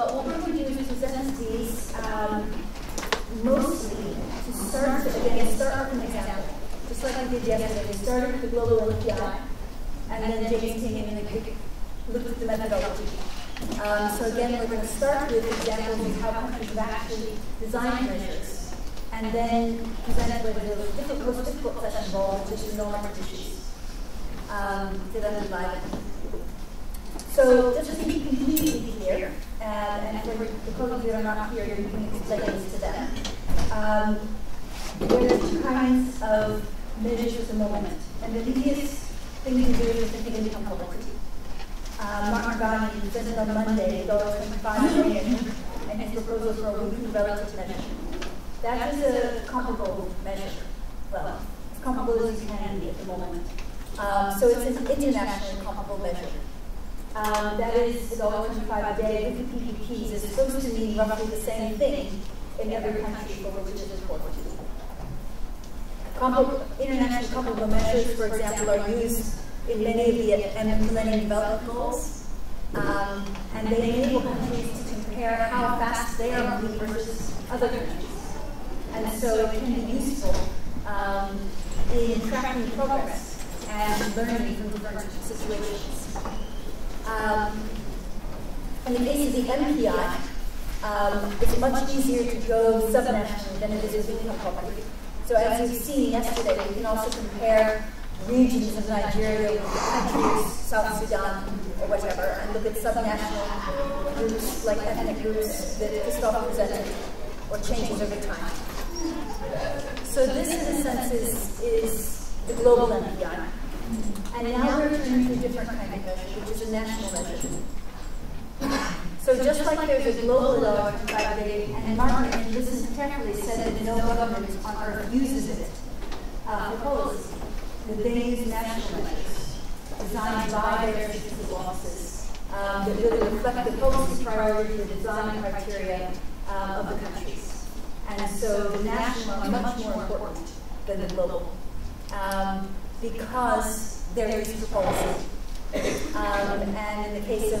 But what we're going to do is present these um, mostly to start, to, again, start with an example. Just like we did yesterday, we started with the global MPI, and then James came in and looked at the methodology. Um, so again, we're going to start with examples of how countries have actually designed measures, and then present with the difficult, most difficult session involved, which is normative issues, um. So just to be completely clear, and, and for the colleagues that are not here, you can explain this to them. Um, there are two kinds of measures at the moment, and the easiest thing to do is to think of income poverty. Uh, Martin Gani presented on Monday $1.25 million and his proposal for a weakly relative measure. That is a comparable measure. Well, as comparable as you can be at the moment. Um, so it's an internationally comparable measure. Um, that is $1.25 a day with PPPs is supposed to mean roughly the same thing in every country for which it is reported. Comparable, international comparable measures, for example, are used in many of the Millennium Development Goals, um, and they enable countries to compare how fast they are moving versus other countries. And so it can be useful um, in tracking progress and learning from different situations. Um, in the case of the MPI, um, it's much easier to go subnationally than it is with income poverty. So as you've seen yesterday, we can also compare regions of Nigeria with countries, South Sudan, or whatever, and look at subnational groups, like ethnic groups that Christophe presented, or changes over time. So this, in a sense, is, is the global MPI. And now we're turning to a different kind of measure, which is a national measure. So just like there's a global law and Martin, and this is carefully said that no government on earth uses it uh, policy, that they use national measures designed by their statistical offices um, that really reflect the policy priorities, the design criteria um, of the countries. And so the national are much more important than the global um, because they're used for policy. Um, and in the case of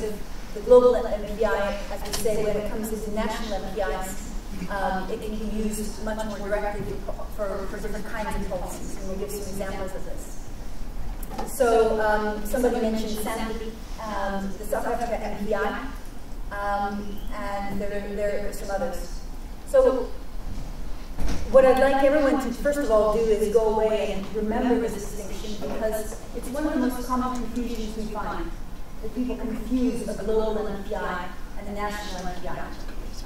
the global MPI, as we say, when it comes to national MPIs, um, it can be used much more directly for, for different kinds of policies, and we'll give some examples of this. So um, somebody mentioned um, the South Africa MPI, um, and there, there are some others. So what I'd like everyone to first of all do is go away and remember this distinction because it's one of the most common confusions we find, that people confuse a global MPI and a national MPI.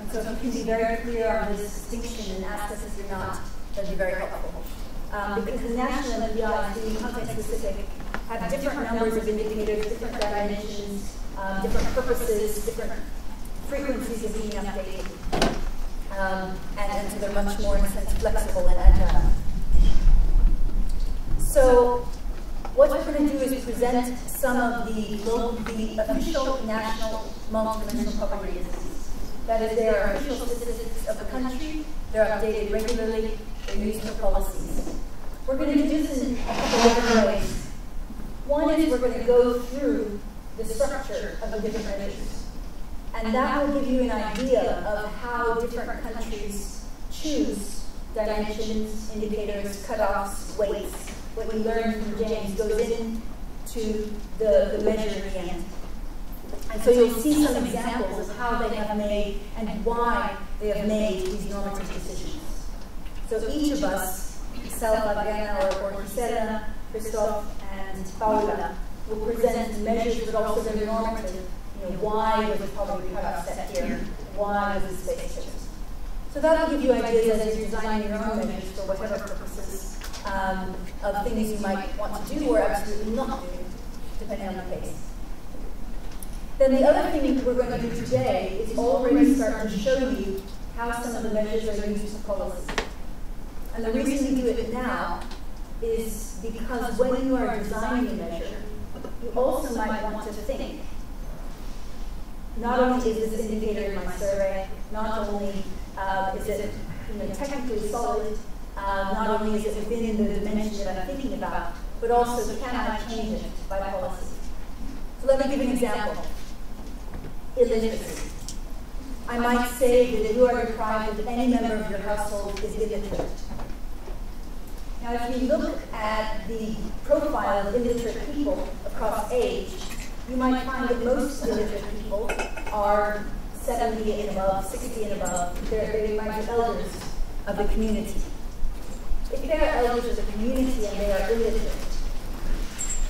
And so if you can be very clear on this distinction and ask us if you're not, that'd be very helpful. Um, because the national MPIs, being context specific, have different numbers of indicators, different dimensions, um, different purposes, different frequencies of being updated. Um, and, so they're much more, sense, flexible and agile. So what we're going to do is present some of the, local, the official national multidimensional indices. That is, they are official statistics of the country, they're updated regularly, they're used for policies. We're going to do this in a couple of different ways. One is we're going to go through the structure of the different measures. And that will give you an idea of how different countries choose dimensions, indicators, cutoffs, weights. What we learned from James goes into the, the measure in the end. And so you'll see some examples of how they have made and why they have made these normative decisions. So each of us, myself, Adriana, or, Gisela, Christophe, and Paola, will present measures but also their normative know, why was the poverty cutoff set here? Why was this space chosen? So that'll give you ideas as you're designing your own measures for whatever purposes um, of things you might want to do or absolutely not do, depending on the case. Then the other thing we're going to do today is already start to show you how some of the measures are used for policy. And the reason we do it now is because when you are designing a measure, you also might want to think not only is this indicator in my survey, not only uh, is it you know, technically solid, uh, not only is it within the dimension that I'm thinking about, but also can I change it by policy? So let me give an example. Illiteracy. I might say that you are deprived of any member of your household is illiterate. Now, if you look at the profile of illiterate people across age, you might find that most illiterate people are 70 and above, 60 and above. They're, they might be elders of the community. If they are elders of the community and they are illiterate,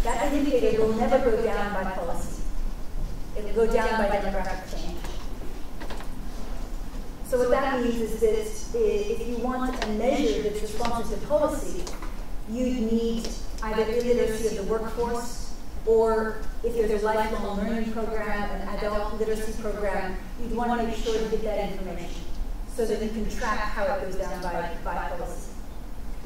that indicator will never go down by policy. It will go down by demographic change. So what that means is that if you want a measure that's responsive to policy, you need either illiteracy of the workforce, or if there's a lifelong learning program, an adult literacy program, you'd want to make sure to get that information so that you can track how it goes down by, by policy.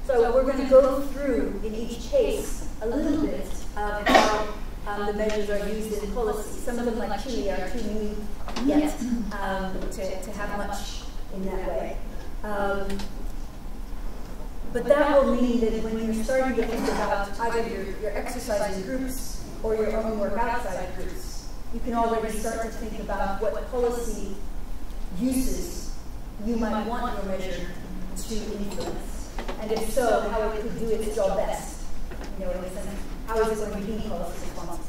So we're going to go through in each case a little bit of how um, the measures are used in policy. Some of them, like Chile, are too new yet um, to, to have much in that way. Um, but that will mean that when you're starting to think about either your, your exercising groups or your own work outside groups, you can already start to think about what policy uses you might want your measure to influence. And if so, how it could do its job best. You know, how is it going to be policy responsive?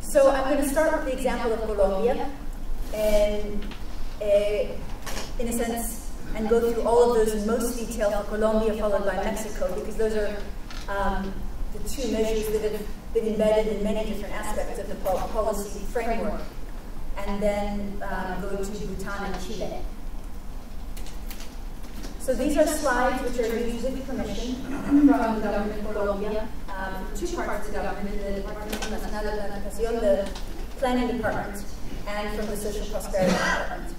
So I'm going to start with the example of Colombia, and uh, in a sense, and go through all of those in most detail for Colombia, followed by Mexico, because those are um, the two measures that have been embedded in many different aspects of the policy framework, and then um, go to Bhutan and Chile. So these are slides which are used with permission from the government of Colombia, um, two parts of the government, the Departamento Nacional de Planificación, the planning department, and from the social prosperity department.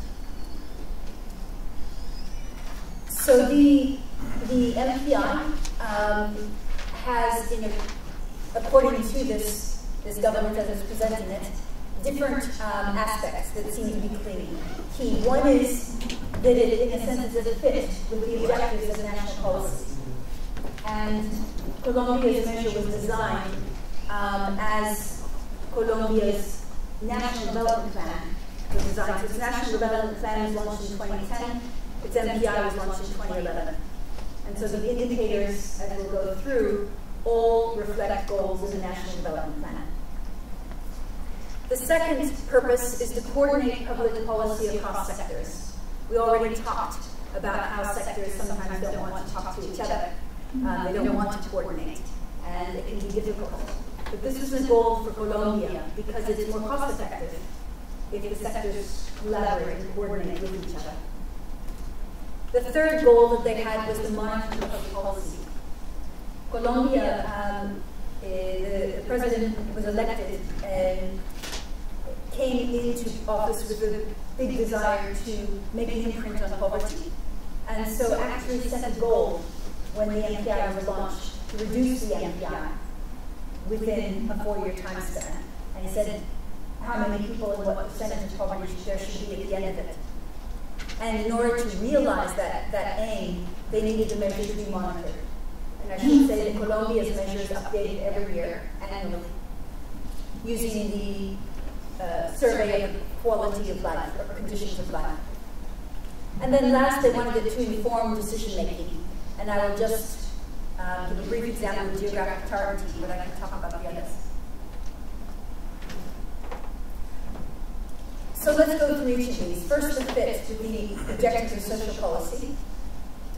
So the, the MPI um, has, in a, according to this, this government as it's presenting it, different um, aspects that seem to be key. One is that it, in a sense, is a fit with the objectives of national policy. And Colombia's measure was designed um, as Colombia's national development plan was designed. So its national development plan was launched in 2010. Its MPI was launched in 2011. And so the indicators, as we'll go through, all reflect goals in the national development plan. The second purpose is to coordinate public policy across sectors. We already talked about how sectors sometimes don't want to talk to each other. Um, they don't want to coordinate, and it can be difficult. But this is a goal for Colombia because it's more cost effective if the sectors collaborate and coordinate with each other. The third goal that they had was the monitoring of policy. Colombia, um, uh, the, the president was elected and came into office with a big desire to make an imprint on poverty. And so actually set a goal when the MPI was launched to reduce the MPI within a four-year time span. And he said how many people and what percentage of poverty there should be at the end of it. And in order to realize that, that aim, they needed the measure to be monitored. And I should say that Colombia's measure is updated every year, annually, using the uh, survey of quality of life or conditions of life. And then last, they wanted it to inform decision making. And I will just um, give a brief example of geographic targeting, but I can talk about the others. So let's go through each of these. First, the fit to the objectives of social policy.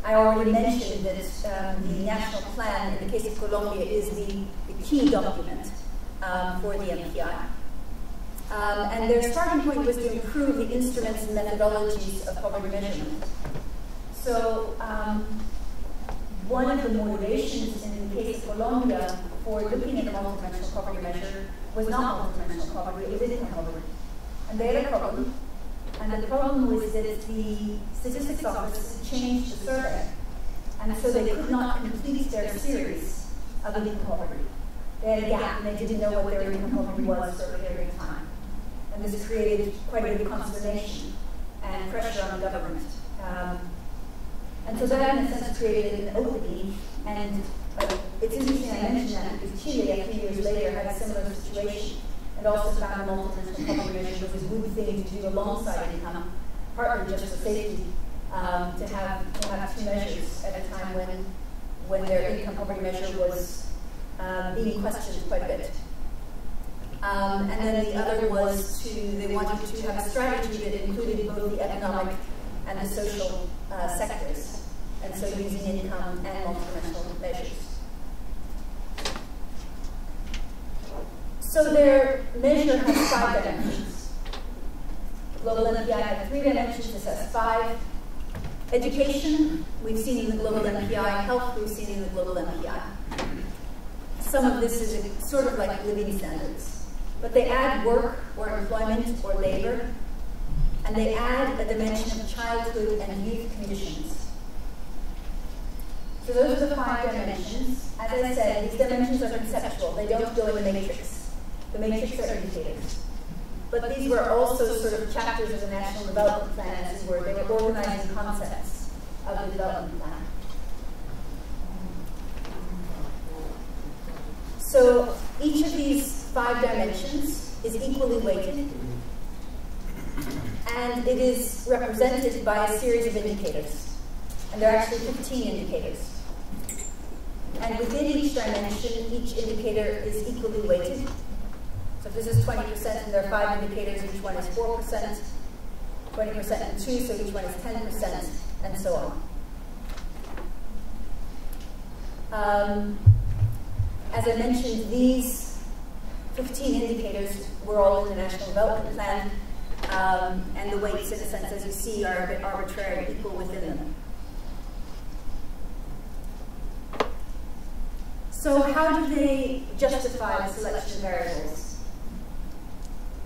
I already mentioned that um, the national plan, in the case of Colombia, is the, the key document um, for the MPI. Um, and their starting point was to improve the instruments and methodologies of poverty measurement. So um, one of the motivations in the case of Colombia for looking at the multidimensional poverty measure was not multidimensional poverty, it was income poverty. And they had a problem. And the problem was that the statistics office had changed the survey. And so they could not complete their series of income poverty. They had a gap and they didn't know what their income poverty was for a period of time. And this created quite a bit of consternation and pressure on the government. Um, and so that, in a sense, created an opening. And uh, it's interesting I mentioned that because Chile, a few years later, had a similar situation. And also found multidimensional poverty measure was a good thing to do alongside income, partly just for safety, um, to have to have two measures at a time when when their income poverty measure was um, being questioned quite a bit. Um, and then the other was to, they wanted to have a strategy that included both the economic and the social uh, sectors, and so using income and multidimensional measures. So their measure has five dimensions. Global MPI had three dimensions, this has five. Education, we've seen in the global MPI. Health, we've seen in the global MPI. Some of this is sort of like living standards. But they add work or employment or labor, and they add a dimension of childhood and youth conditions. So those are the five dimensions. As I said, these dimensions are conceptual. They don't go in the matrix. The matrix are indicators. But these were also sort of chapters of the National Development Plan, as it were. They were organizing concepts of the development plan. So each of these five dimensions is equally weighted, and it is represented by a series of indicators. And there are actually 15 indicators. And within each dimension, each indicator is equally weighted. So this is 20% and there are five indicators, each one is 4%, 20% and two, so each one is 10%, and so on. Um, as I mentioned, these 15 indicators were all in the National Development Plan, um, and the weights, sense, as you see, are a bit arbitrary, equal within them. So how do they justify the selection variables?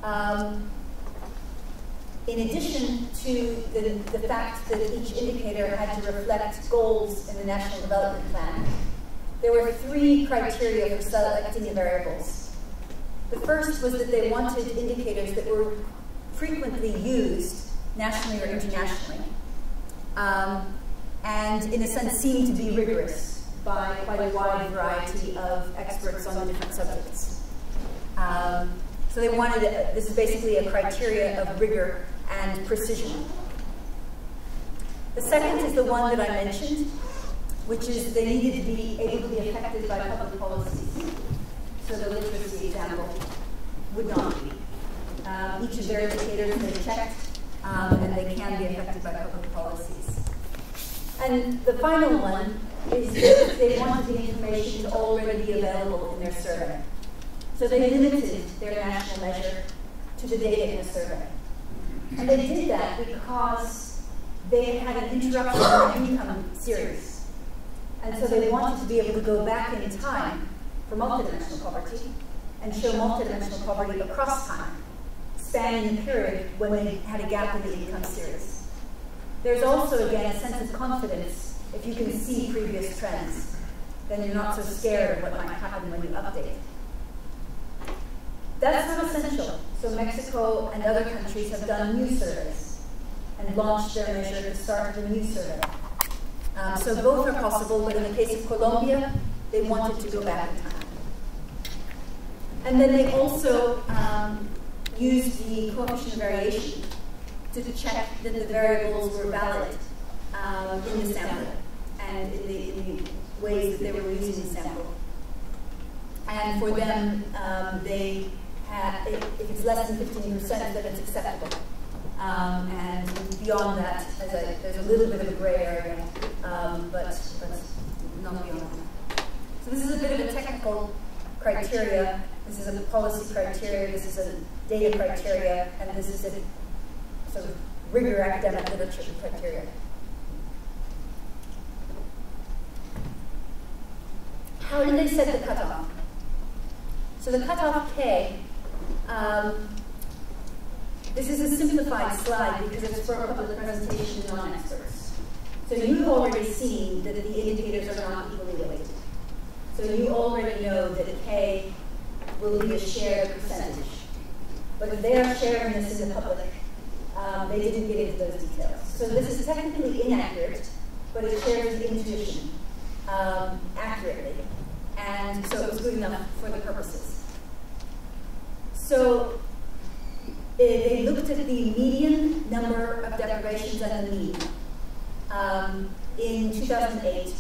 Um, in addition to the, the fact that each indicator had to reflect goals in the National Development Plan, there were three criteria for selecting the variables. The first was that they wanted indicators that were frequently used nationally or internationally, um, and in a sense seemed to be rigorous by quite a wide variety of experts on the different subjects. Um, so they wanted, a, this is basically a criteria of rigor and precision. The second is the one that I mentioned, which is they needed to be able to be affected by public policies. So the literacy example would not be. Um, each of their indicators they checked, um, and they can be affected by public policies. And the final one is that they wanted the information already available in their survey. So they limited their national measure to the data in the survey. And they did that because they had an interruption in the income series. And so they wanted to be able to go back in time for multidimensional poverty and show multidimensional poverty across time, spanning the period when they had a gap in the income series. There's also, again, a sense of confidence if you can see previous trends. Then you're not so scared of what might happen when you update. That's not essential. So Mexico and other countries have done new surveys and launched their measure to start a new survey. Um, so both are possible, but in the case of Colombia, they wanted to go back in time. And then they also um, used the coefficient variation to check that the variables were valid um, in the sample and in the, in the, ways that they were using the sample. And for them, um, they had, if, it's less than 15%, then it's acceptable. Um, and beyond that, a, there's a little bit of a gray area, um, but, but not beyond that. So this is a bit of a technical criteria. This is a policy criteria. This is a data criteria, and this is a sort of rigor academic literature criteria. How did they set the cutoff? So the cutoff K um, this is a simplified slide because it's for a public presentation to non-experts. So you've already seen that the indicators are not equally weighted. So you already know that K will be a shared percentage. But if they are sharing this in the public, um, they didn't get into those details. So this is technically inaccurate, but it shares intuition um, accurately. And so it was good enough for the purposes. So they, looked at the median number of deprivations and the mean. Um, in 2008,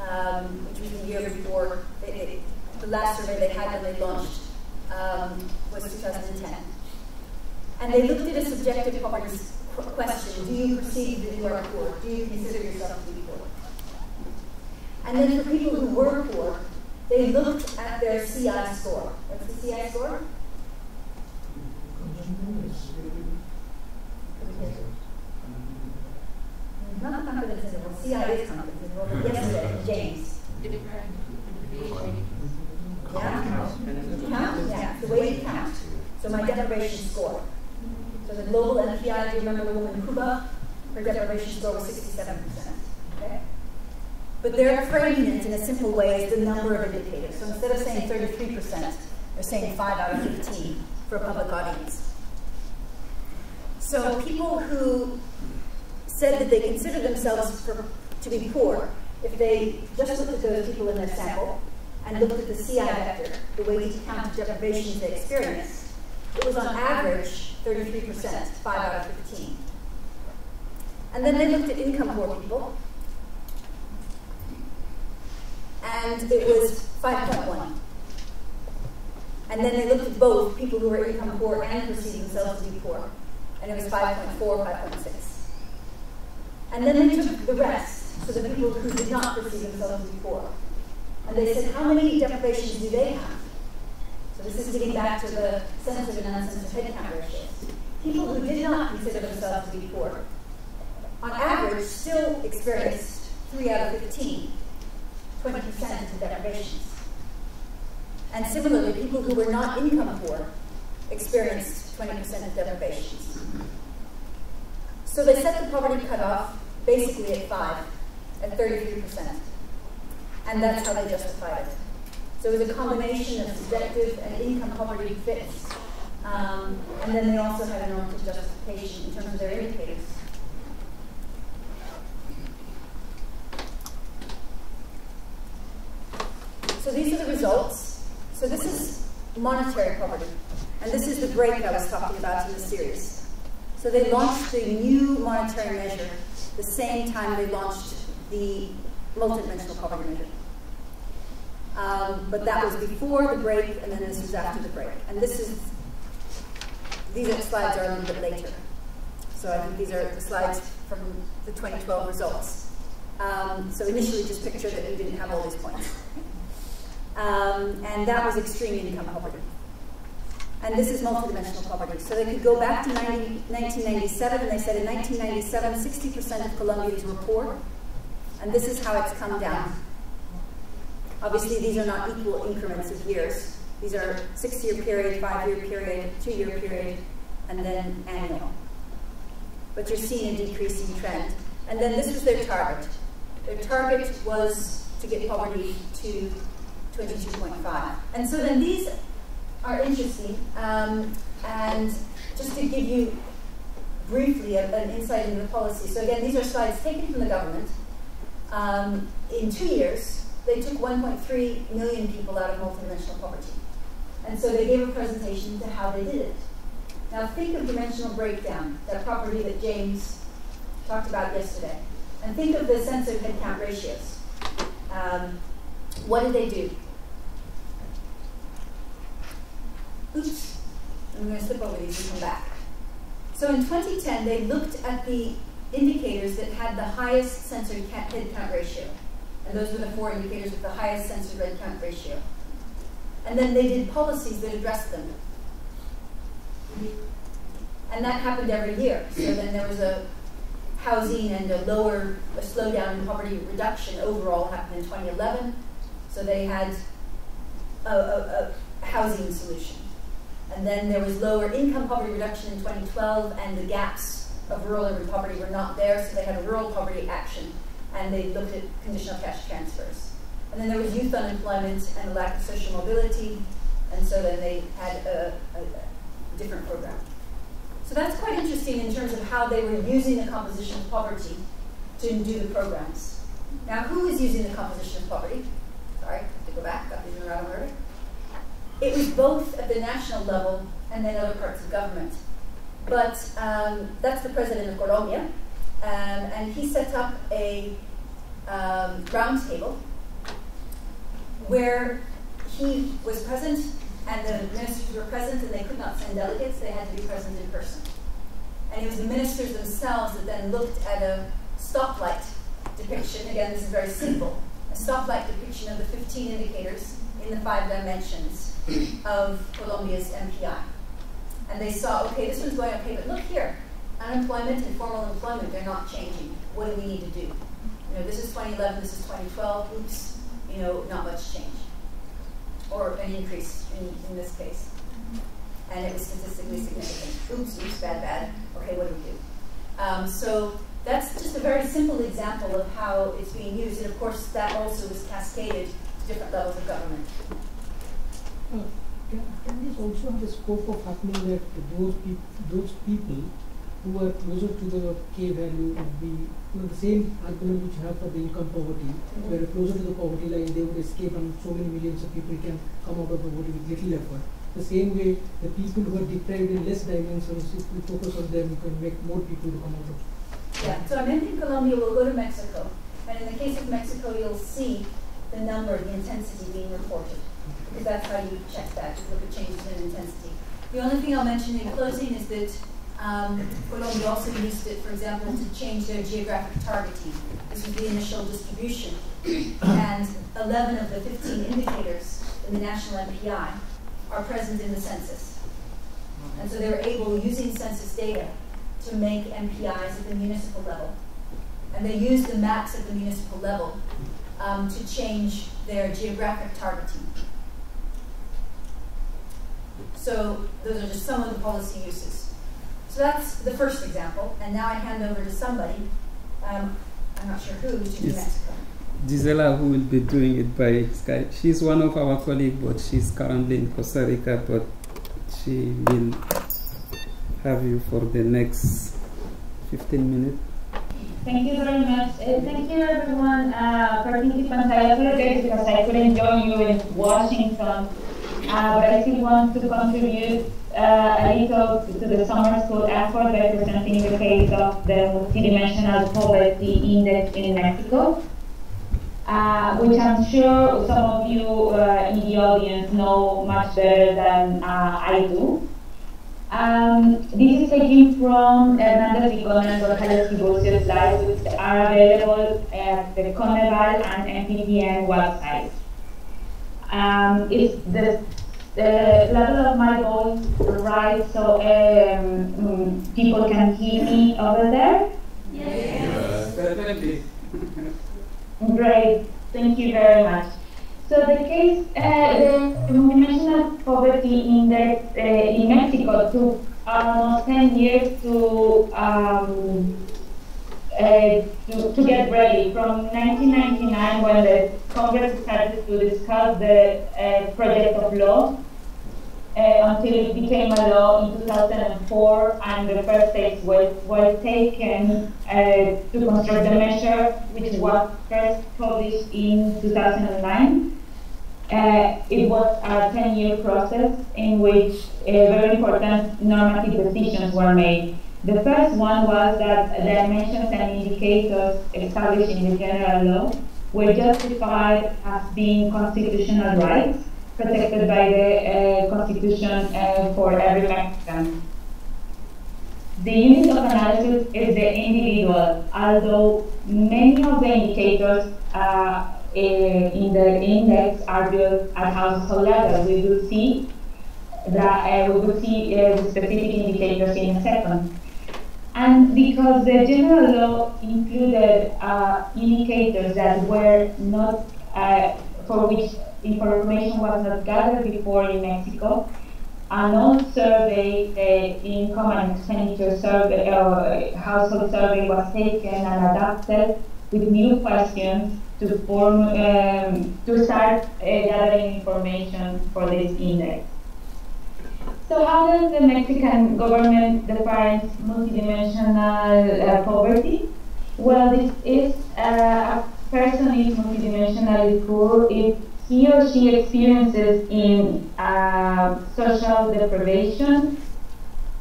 um, which was the year before they, the last survey they had when they launched um, was 2010. And they looked at a subjective question. Do you perceive that you are poor? Do you consider yourself to be poor? And then for people who were poor, they looked at their CI score. What's the CI score? Not yesterday, James. Yeah? Count? The way you count. So my deprivation score. So the global MPI, do you remember the woman in Cuba? Her deprivation score was 67%. Okay? But they're framing it in a simple way as the number of indicators. So instead of saying 33%, they're saying 5 out of 15 for a public audience. So people who said that they consider themselves for, to be poor, if they just looked at those people in their sample and looked at the CI vector, the way to count deprivations they experienced, it was on average 33%, 5 out of 15. And then they looked at income poor people, and it was 5.1. And then they looked at both people who were income poor and perceived themselves to be poor, and it was 5.4, 5.6. And then they took the rest, so the people who did not perceive themselves to be poor. And they said, how many deprivations do they have? So this is getting back to the censored and uncensored headcount ratios. People who did not consider themselves to be poor, on average, still experienced 3 out of 15, 20% of deprivations. And similarly, people who were not income poor experienced 20% of deprivations. So they set the poverty cutoff basically at 5, at 33%. And that's how they justified it. So it was a combination of subjective and income poverty fits. Um, and then they also had a normative justification in terms of their indicators. So these are the results. So this is monetary poverty. And this is the break I was talking about in the series. So they launched the new monetary measure the same time they launched the multidimensional poverty measure. Um, but that was before the break, and then this was after the break. And this is, these slides are a little bit later. So I think these are the slides from the 2012 results. Um, so initially just picture that you didn't have all these points. Um, and that was extreme income poverty. And this is multidimensional poverty. So they could go back to 90, 1997, and they said in 1997, 60% of Colombians were poor. And this is how it's come down. Obviously, these are not equal increments of years. These are six-year period, five-year period, two-year period, and then annual. But you're seeing a decreasing trend. And then this was their target. Their target was to get poverty to 22.5. And so then these are interesting. Um, and just to give you briefly a, an insight into the policy. So again, these are slides taken from the government. Um, in two years, they took 1.3 million people out of multidimensional poverty. And so they gave a presentation to how they did it. Now think of dimensional breakdown, that property that James talked about yesterday. And think of the censored headcount ratios. Um, what did they do? Oops, I'm going to slip over these and come back. So in 2010, they looked at the indicators that had the highest censored head count ratio. And those were the four indicators with the highest censored head count ratio. And then they did policies that addressed them. And that happened every year. So then there was a housing and a lower, a slowdown in poverty reduction overall happened in 2011. So they had a, a, a housing solution. And then there was lower income poverty reduction in 2012, and the gaps of rural urban poverty were not there, so they had a rural poverty action, and they looked at conditional cash transfers. And then there was youth unemployment and a lack of social mobility, and so then they had a, a, a different program. So that's quite interesting in terms of how they were using the composition of poverty to do the programs. Now, who is using the composition of poverty? Sorry, to go back, got these in the wrong order. It was both at the national level and then other parts of government. But um, that's the president of Colombia, um, and he set up a um, roundtable where he was present and the ministers were present and they could not send delegates, they had to be present in person. And it was the ministers themselves that then looked at a stoplight depiction, again this is very simple, a stoplight depiction of the 15 indicators in the five dimensions of Colombia's MPI. And they saw, okay, this one's going okay, but look here, unemployment and formal employment, they're not changing. What do we need to do? You know, this is 2011, this is 2012, oops, you know, not much change. Or an increase in, in this case. And it was statistically significant. Oops, oops, bad, bad. Okay, what do we do? Um, so that's just a very simple example of how it's being used. And of course, that also is cascaded to different levels of government. Can, can this also have a scope of happening that those, peop those people who are closer to the K value would be you know, the same argument which you have for the income poverty, mm -hmm. where closer to the poverty line they would escape and so many millions of people can come out of poverty with little effort. The same way, the people who are deprived in less dimensions, if we focus on them, we can make more people to come out of Yeah, so I'm mentioned Colombia, we'll go to Mexico. And in the case of Mexico, you'll see the number, the intensity being reported. Because that's how you check that, you look at changes in intensity. The only thing I'll mention in closing is that um, Colombia also used it, for example, to change their geographic targeting. This was the initial distribution. and 11 of the 15 indicators in the national MPI are present in the census. And so they were able, using census data, to make MPIs at the municipal level. And they used the maps at the municipal level um, to change their geographic targeting. So those are just some of the policy uses. So that's the first example. And now I hand over to somebody, um, I'm not sure who, to New Mexico. Gisela, who will be doing it by Skype. She's one of our colleagues, but she's currently in Costa Rica, but she will have you for the next 15 minutes. Thank you very much. Uh, thank you everyone, uh, participants. I apologize because I couldn't join you in Washington, uh, but I still want to contribute uh, a little to the summer school effort by presenting the case of the multidimensional poverty index in Mexico, uh, which I'm sure some of you uh, in the audience know much better than uh, I do. Um, this is taken from Hernandez Licona and Gonzalez Tiburcio's slides, which are available at the Coneval and MPPN websites. Um, it's the the level of my voice right so um, people can hear me over there? Yes. Definitely. Great. Thank you very much. So the case, uh, the poverty index uh, in Mexico took almost 10 years to um, uh, to, to, get ready. From 1999, when the Congress started to discuss the uh, project of law, uh, until it became a law in 2004, and the first steps were, were taken uh, to construct the measure, which was first published in 2009. Uh, it was a 10-year process in which very important normative decisions were made. The first one was that the dimensions and indicators established in the general law were justified as being constitutional rights protected by the uh, Constitution uh, for every Mexican. The unit of analysis is the individual, although many of the indicators uh, in the index are built at household level. We will see that uh, we will see uh, the specific indicators in a second. And because the general law included uh, indicators that were not for which information was not gathered before in Mexico. An old survey, the income and expenditure survey, uh, household survey was taken and adapted with new questions to form um, to start uh, gathering information for this index. So how does the Mexican government define multidimensional uh, poverty? Well, this is uh, a person is multidimensionally poor if he or she experiences in uh, social deprivation,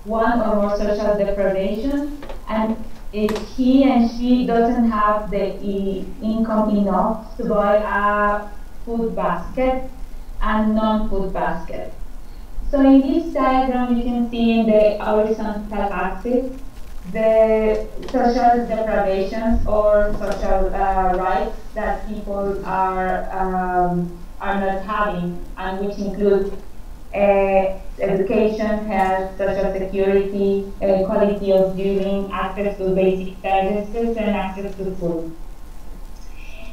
one or more social deprivation, and if he and she doesn't have the e- income enough to buy a food basket and non-food basket. So in this diagram, you can see in the horizontal axis the social deprivations or social uh, rights that people are um, are not having, and which include uh, education, health, social security, uh, quality of living, access to basic services, and access to food.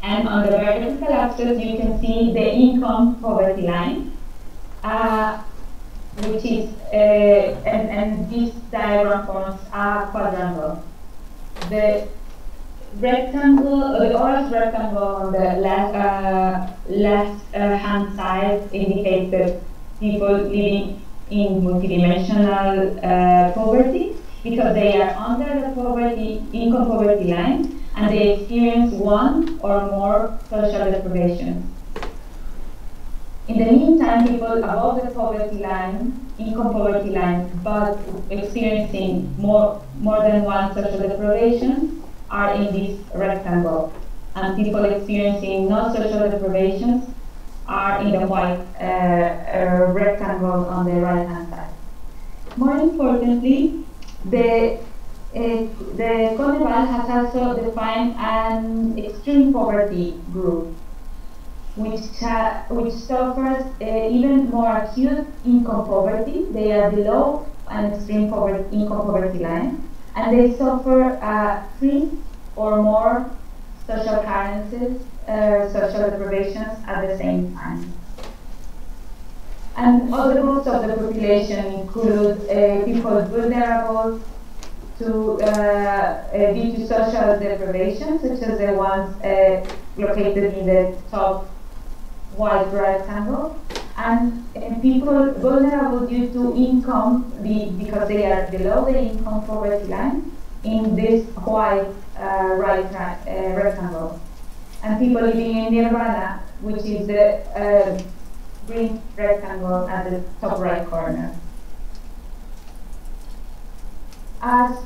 And on the vertical axis, you can see the income poverty line, uh, which is, uh, and, and this diagram forms a quadrangle. The rectangle, the orange rectangle on the left, uh, left uh, hand side indicates people living in multidimensional uh, poverty because they are under the poverty, income poverty line and they experience one or more social deprivations. In the meantime, people above the poverty line, income poverty line, but experiencing more, more than one social deprivation are in this rectangle. And people experiencing no social deprivations are in the white uh, uh, rectangle on the right hand side. More importantly, the uh, the Coneval has also defined an extreme poverty group, which, which suffers uh, even more acute income poverty. They are below an extreme poverty, income poverty line, and they suffer uh, three or more social carences, uh, social deprivations at the same time. And other groups of the population include uh, people vulnerable to, uh, uh, due to social deprivation, such as the ones uh, located in the top white rectangle, and people vulnerable due to income be, because they are below the income poverty line in this white uh, right uh, rectangle. And people living in nirvana, which is the uh, green rectangle at the top right corner. As,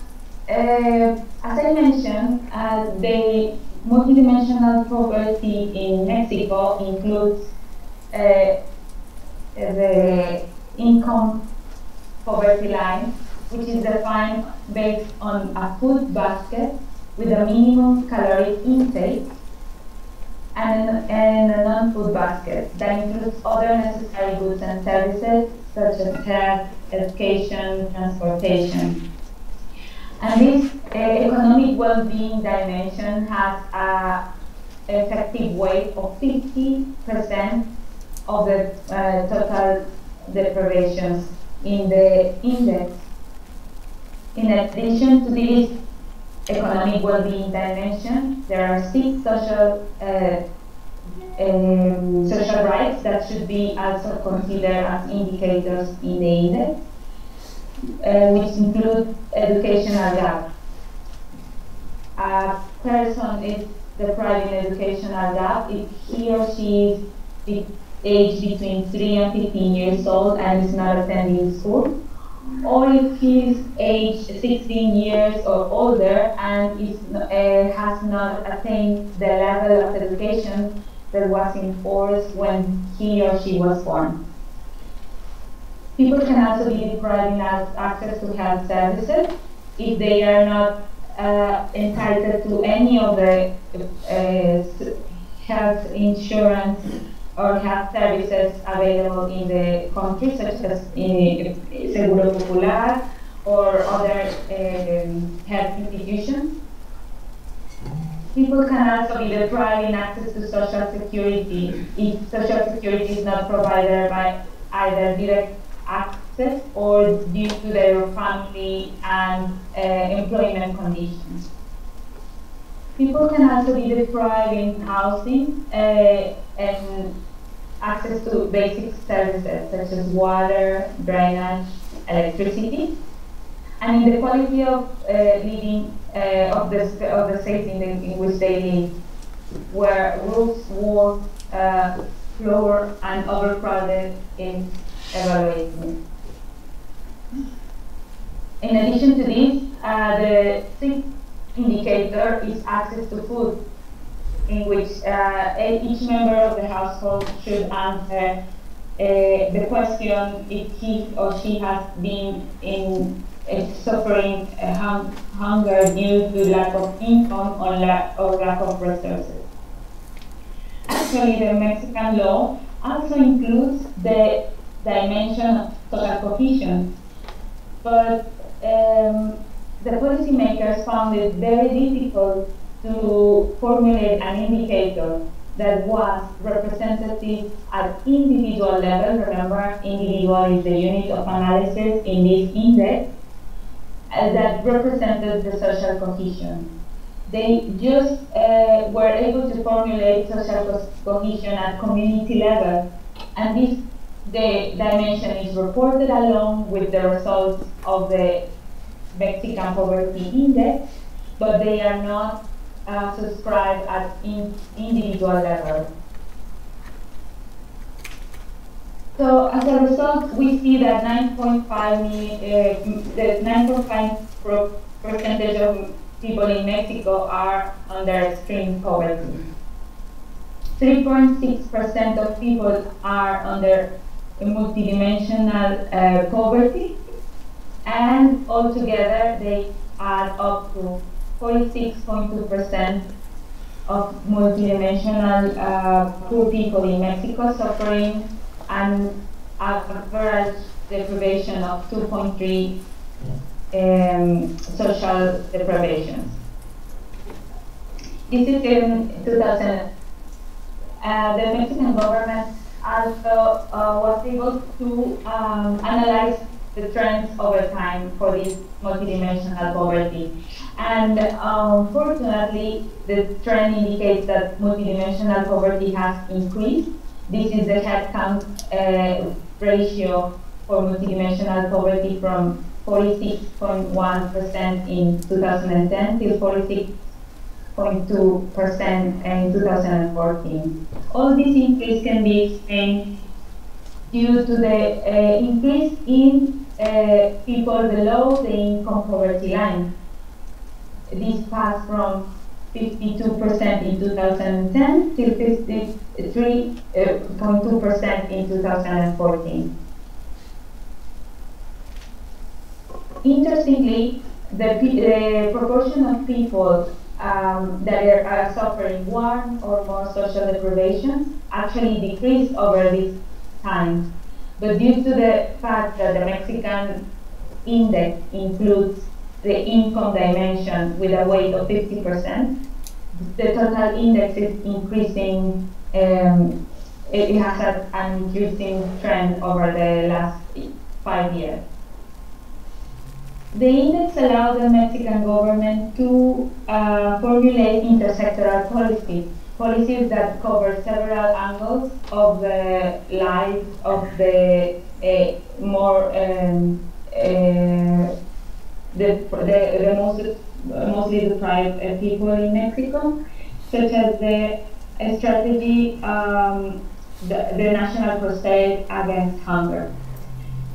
uh, as I mentioned, uh, the multidimensional poverty in Mexico includes uh, the income poverty line, which is defined based on a food basket with a minimum caloric intake and, and a non-food basket that includes other necessary goods and services such as health, education, transportation. And this uh, economic well-being dimension has an effective weight of 50% of the uh, total deprivations in the index. In addition to this economic well-being dimension, there are six social uh, um, social rights that should be also considered as indicators in the index which include educational gap. A person is deprived in educational gap if he or she is aged between 3 and 15 years old and is not attending school, or if he is aged 16 years or older and is, uh, has not attained the level of education that was enforced when he or she was born. People can also be deprived of access to health services if they are not uh, entitled to any of the uh, health insurance or health services available in the country, such as uh, Seguro Popular or other um, health institutions. People can also be deprived in access to social security if social security is not provided by either direct access or due to their family and uh, employment conditions. People can also be deprived in housing uh, and access to basic services such as water, drainage, electricity, and in the quality of uh, living uh, of the of the state in, the, in which they live, where roofs, walls, uh, floor, and overcrowded is In addition to this, uh, the sixth indicator is access to food, in which uh, each member of the household should answer uh, the question if he or she has been in uh, suffering hum hunger due to lack of income or, or lack of resources. Actually, the Mexican law also includes the dimension of social cohesion, but um, the policymakers found it very difficult to formulate an indicator that was representative at individual level. Remember, individual is the unit of analysis in this index uh, that represented the social cohesion. They just uh, were able to formulate social co cohesion at community level, and this the dimension is reported along with the results of the Mexican Poverty Index, but they are not uh, subscribed at in individual level. So as a result, we see that 9.5 uh, the 9.5 percentage of people in Mexico are under extreme poverty. 3.6% of people are under multidimensional uh, poverty, and altogether they add up to 46.2% of multidimensional uh, poor people in Mexico suffering an average deprivation of 2.3 um, social deprivations. This is in 2000. Uh, the Mexican government also uh, was able to um, analyze the trends over time for this multidimensional poverty. And unfortunately, the trend indicates that multidimensional poverty has increased. This is the headcount uh, ratio for multidimensional poverty from 46.1% in 2010 till 46.2% in 2014. All this increase can be explained due to the uh, increase in uh, people below the income poverty line. This passed from 52% in 2010 till 53.2% in 2014. Interestingly, the, the proportion of people um, that are, are, suffering one or more social deprivation actually decreased over this time. But due to the fact that the Mexican index includes the income dimension with a weight of 50%, the total index is increasing, um, it has a, an increasing trend over the last five years. The index allowed the Mexican government to uh, formulate intersectoral policies policies that cover several angles of the life of the uh, more um, uh, the, the, the most, mostly deprived uh, people in Mexico, such as the strategy, um, the, the National Crusade Against Hunger.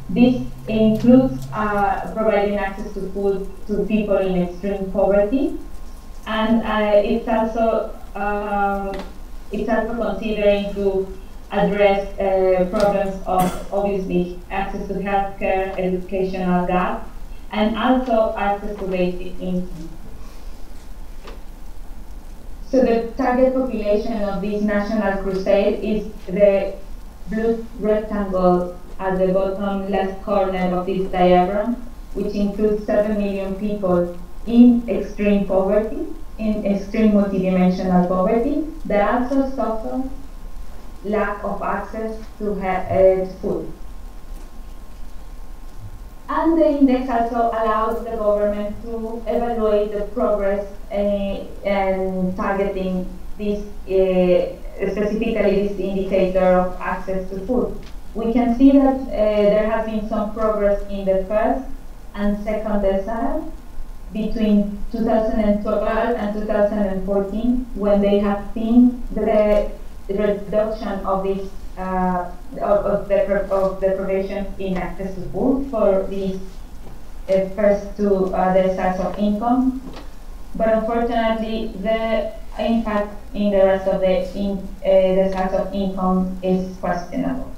This includes uh, providing access to food to people in extreme poverty, and uh, it's also um, it's also considering to address uh, problems of obviously access to healthcare, educational gap, and also access to basic income. So the target population of this national crusade is the blue rectangle at the bottom left corner of this diagram, which includes 7 million people in extreme poverty, in extreme multidimensional poverty, that also suffer lack of access to uh, food. And the index also allows the government to evaluate the progress uh, and targeting this, uh, specifically this indicator of access to food. We can see that uh, there has been some progress in the first and second decile, between 2012 and 2014 when they have seen the, reduction of this uh, of, of, the, of the provision in access to food for these uh, first two uh, source of income. But unfortunately, the impact in the rest of the, in, uh, source of income is questionable.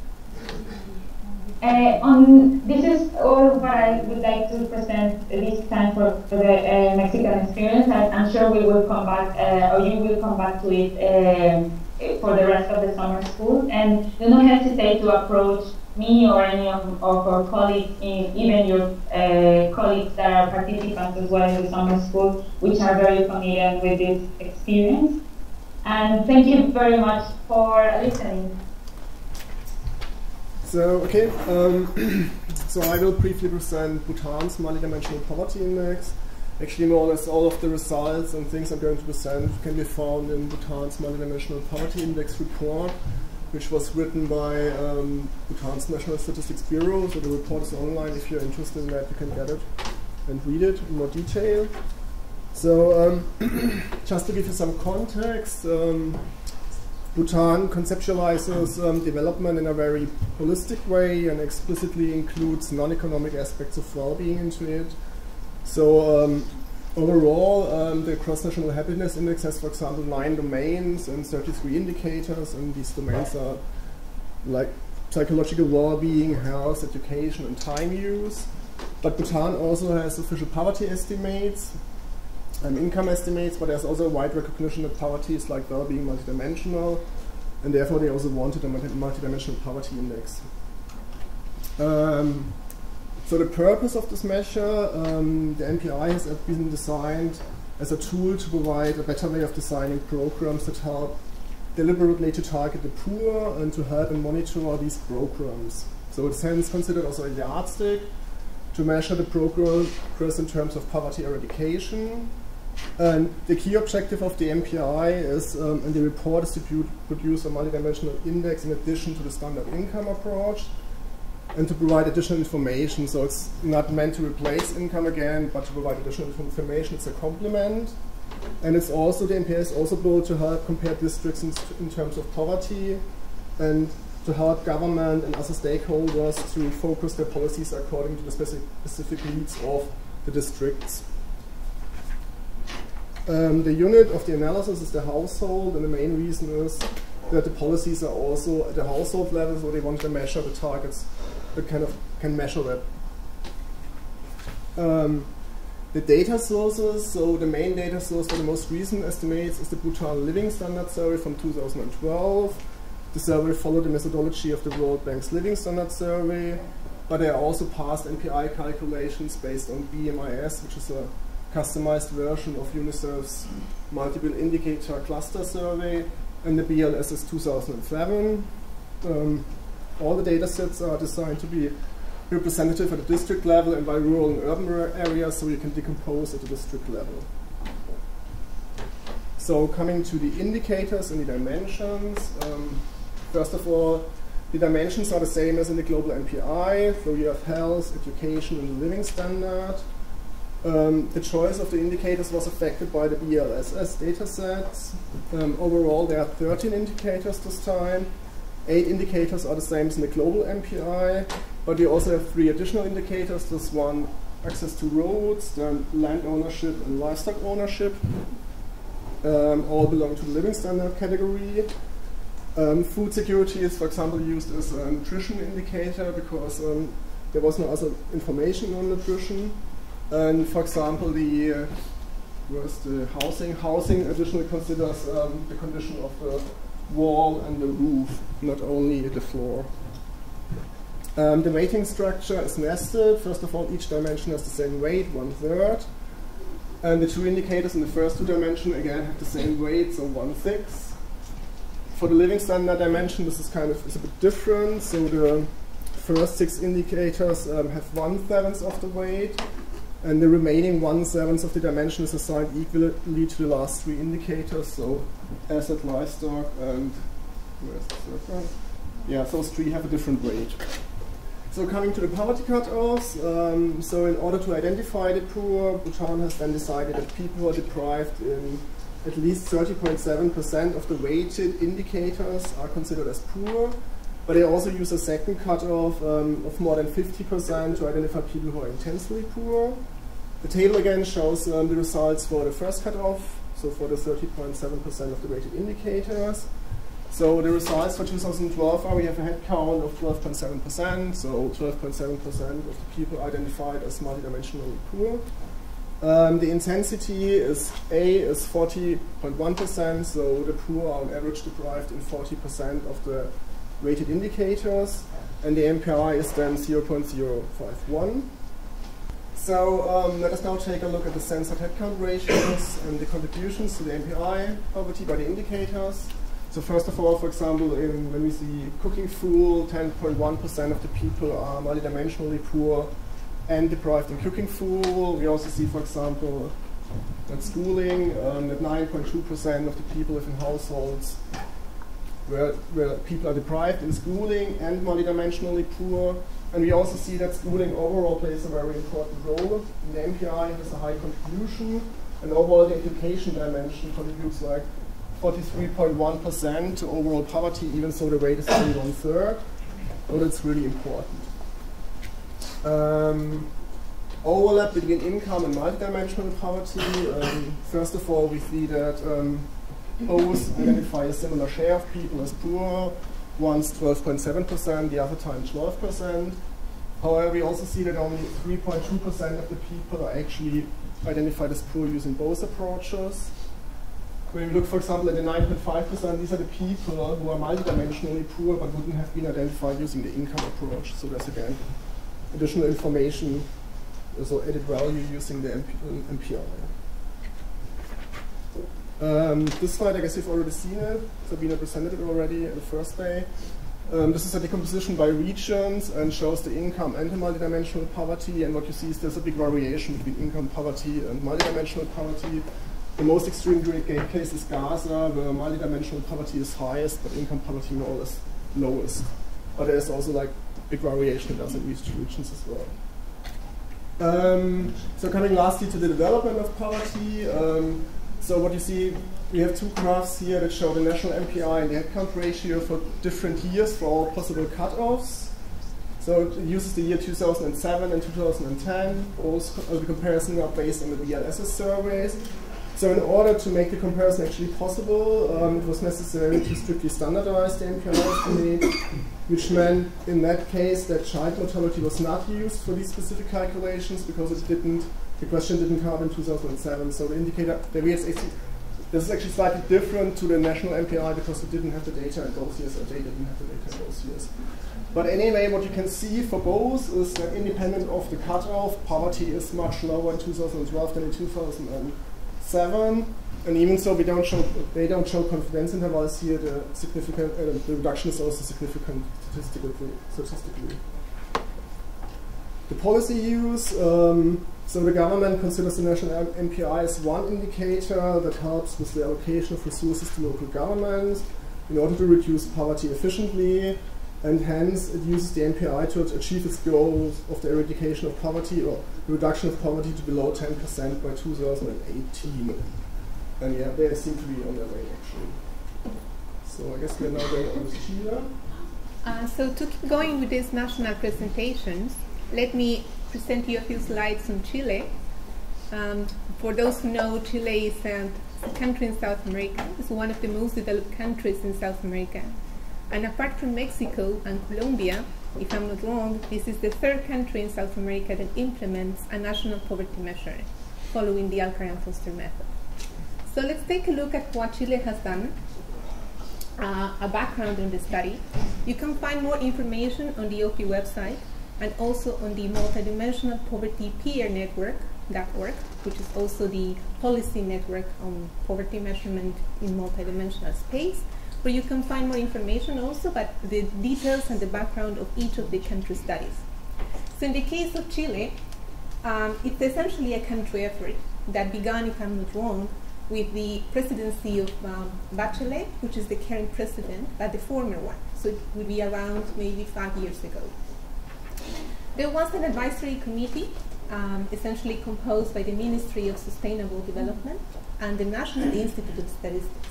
Uh, on this is all what I would like to present this time for, for the uh, Mexican experience. I, am sure we will come back, uh, or you will come back to it um, for the rest of the summer school. And do not hesitate to approach me or any of, of our colleagues, even your uh, colleagues that are participants as well in the summer school, which are very familiar with this experience. And thank you very much for listening. So, okay, um, so I will briefly present Bhutan's multidimensional poverty index. Actually, more or less all of the results and things I'm going to present can be found in Bhutan's multidimensional poverty index report, which was written by um, Bhutan's National Statistics Bureau. So the report is online. If you're interested in that, you can get it and read it in more detail. So um, just to give you some context, um, Bhutan conceptualizes um, development in a very holistic way and explicitly includes non-economic aspects of well-being into it. So um, overall, um, the Gross National happiness index has, for example, nine domains and 33 indicators, and these domains are like psychological well-being, health, education, and time use. But Bhutan also has official poverty estimates, um, income estimates, but there's also wide recognition that poverty is like well-being multidimensional, and therefore they also wanted a multidimensional poverty index. Um, so the purpose of this measure, um, the MPI has been designed as a tool to provide a better way of designing programs that help deliberately to target the poor and to help and monitor these programs. So it's hence considered also a yardstick to measure the progress in terms of poverty eradication and the key objective of the MPI is, um, and the report is to produce a multidimensional index in addition to the standard income approach and to provide additional information. So it's not meant to replace income again, but to provide additional information. It's a complement. And it's also, the MPI is also built to help compare districts in, in terms of poverty and to help government and other stakeholders to focus their policies according to the specific needs of the districts. Um, the unit of the analysis is the household, and the main reason is that the policies are also at the household level, so they want to measure the targets that kind of can measure that. Um, the data sources, so the main data source for the most recent estimates is the Bhutan Living Standard Survey from 2012. The survey followed the methodology of the World Bank's Living Standard Survey, but there are also past MPI calculations based on BMIS, which is a customized version of UNICEF's multiple indicator cluster survey, and the BLS is 2007. Um, all the data sets are designed to be representative at the district level and by rural and urban areas, so you can decompose at the district level. So coming to the indicators and the dimensions, um, first of all, the dimensions are the same as in the global MPI, so you have health, education, and living standard. Um, the choice of the indicators was affected by the BLSS datasets. Um, overall, there are 13 indicators this time. Eight indicators are the same as in the global MPI, but we also have three additional indicators. This one, access to roads, then land ownership and livestock ownership. Um, all belong to the living standard category. Um, food security is, for example, used as a nutrition indicator because um, there was no other information on nutrition. And for example, the uh, where's the housing? Housing additionally considers um, the condition of the wall and the roof, not only the floor. Um, the weighting structure is nested. First of all, each dimension has the same weight, one third. And the two indicators in the first two dimensions again have the same weight, so one sixth. For the living standard dimension, this is kind of is a bit different. So the first six indicators um, have one seventh of the weight, and the remaining one seventh of the dimension is assigned equally to the last three indicators, so asset, livestock, and where's the? Yeah, those three have a different weight. So coming to the poverty cutoffs, um, so in order to identify the poor, Bhutan has then decided that people are deprived in at least 30.7% of the weighted indicators are considered as poor. But they also use a second cutoff um, of more than 50% to identify people who are intensely poor. The table again shows um, the results for the first cutoff, so for the 30.7% of the rated indicators. So the results for 2012 are we have a head count of 12.7%, so 12.7% of the people identified as multidimensionally poor. Um, the intensity is A is 40.1%, so the poor are on average deprived in 40% of the rated indicators, and the MPI is then 0.051. So um, let us now take a look at the censored headcount ratios and the contributions to the MPI poverty by the indicators. So first of all, for example, in, when we see cooking fuel, 10.1% of the people are multidimensionally poor and deprived in cooking fuel. We also see, for example, at schooling, um, that 9.2% of the people live in households where, where people are deprived in schooling and multidimensionally poor. And we also see that schooling overall plays a very important role. In the MPI has a high contribution, and overall the education dimension contributes like 43.1% to overall poverty, even though the rate is only one third. So that's really important. Um, overlap between income and multidimensional poverty. Um, first of all, we see that um, both identify a similar share of people as poor, once 12.7%, the other time 12%. However, we also see that only 3.2% of the people are actually identified as poor using both approaches. When we look, for example, at the 9.5%, these are the people who are multidimensionally poor but wouldn't have been identified using the income approach. So there's again additional information, so added value using the MP MPI. Um, this slide, I guess you've already seen it. Sabina presented it already in the first day. Um, this is a decomposition by regions and shows the income and the multidimensional poverty. And what you see is there's a big variation between income poverty and multidimensional poverty. The most extreme case is Gasa, where multidimensional poverty is highest, but income poverty more or less lowest. But there's also like big variation in other regions as well. Um, so coming lastly to the development of poverty. Um, so what you see, we have two graphs here that show the national MPI and the headcount ratio for different years for all possible cutoffs. So it uses the year 2007 and 2010. Both uh, the comparison are based on the BLSS surveys. So in order to make the comparison actually possible, um, it was necessary to strictly standardize the MPI estimate, which meant in that case that child mortality was not used for these specific calculations because it didn't the question didn't come up in 2007, so the indicator, the VSAC, this is actually slightly different to the national MPI because we didn't have the data in both years, or they didn't have the data in both years. But anyway, what you can see for both is that independent of the cutoff, poverty is much lower in 2012 than in 2007. And even so, we don't show, they don't show confidence intervals here. The significant, uh, the reduction is also significant statistically. statistically. The policy use, um, so the government considers the national MPI as one indicator that helps with the allocation of resources to local governments in order to reduce poverty efficiently, and hence it uses the MPI to achieve its goals of the eradication of poverty or reduction of poverty to below 10% by 2018. And yeah, they seem to be on their way actually. So I guess we're now going on to Chile. Uh, so to keep going with these national presentations, let me present you a few slides on Chile. Um, for those who know, Chile is a, country in South America. It's one of the most developed countries in South America. And apart from Mexico and Colombia, if I'm not wrong, this is the third country in South America that implements a national poverty measure following the Alkire-Foster method. So let's take a look at what Chile has done, uh, a background on the study. You can find more information on the OP website, and also on the multidimensional poverty peer network, network, which is also the policy network on poverty measurement in multidimensional space, where you can find more information also about the details and the background of each of the country studies. So in the case of Chile, um, it's essentially a country effort that began, if I'm not wrong, with the presidency of um, Bachelet, which is the current president, but the former one. So it would be around maybe five years ago. There was an advisory committee, um, essentially composed by the Ministry of Sustainable Development and the National Institute of Statistics.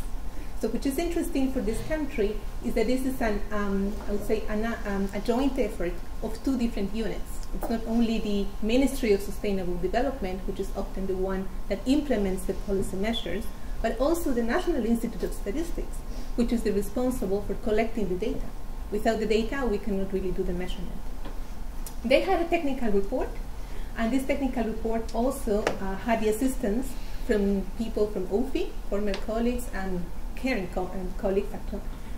So, which is interesting for this country is that this is an, um, I would say, an, um, a joint effort of two different units. It's not only the Ministry of Sustainable Development, which is often the one that implements the policy measures, but also the National Institute of Statistics, which is the responsible for collecting the data. Without the data, we cannot really do the measurement. They had a technical report, and this technical report also uh, had the assistance from people from OPHI, former colleagues, and current co- and colleagues,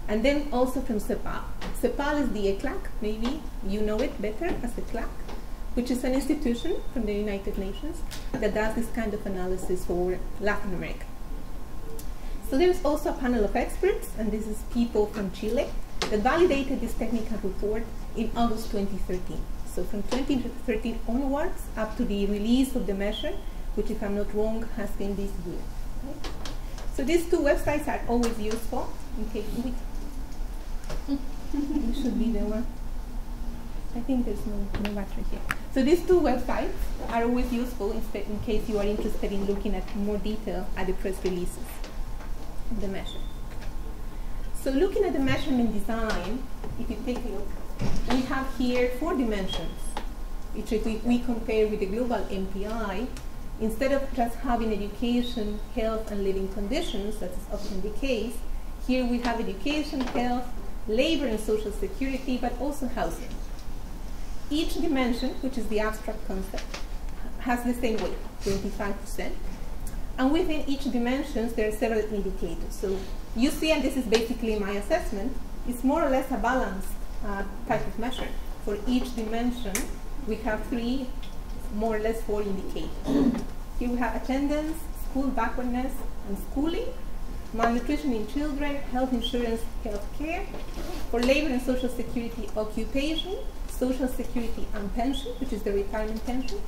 and then also from CEPAL. CEPAL is the ECLAC, maybe you know it better as ECLAC, which is an institution from the United Nations that does this kind of analysis for Latin America. So there's also a panel of experts, and this is people from Chile, that validated this technical report in August 2013. So from 2013 onwards, up to the release of the measure, which if I'm not wrong, has been this year. Okay? So these two websites are always useful. Okay, we, we should be the one. I think there's no, no battery here. So these two websites are always useful in, in case you are interested in looking at more detail at the press releases of the measure. So looking at the measurement design, if you take a look, we have here four dimensions, which if we, we compare with the global MPI, instead of just having education, health, and living conditions, that is often the case, here we have education, health, labor and social security, but also housing. Each dimension, which is the abstract concept, has the same weight, 25%. And within each dimension, there are several indicators. So you see, and this is basically my assessment, it's more or less a balanced uh, type of measure. For each dimension, we have three, more or less four indicators. Here we have attendance, school backwardness, and schooling, malnutrition in children, health insurance, health care, for labor and social security, occupation, social security and pension, which is the retirement pension,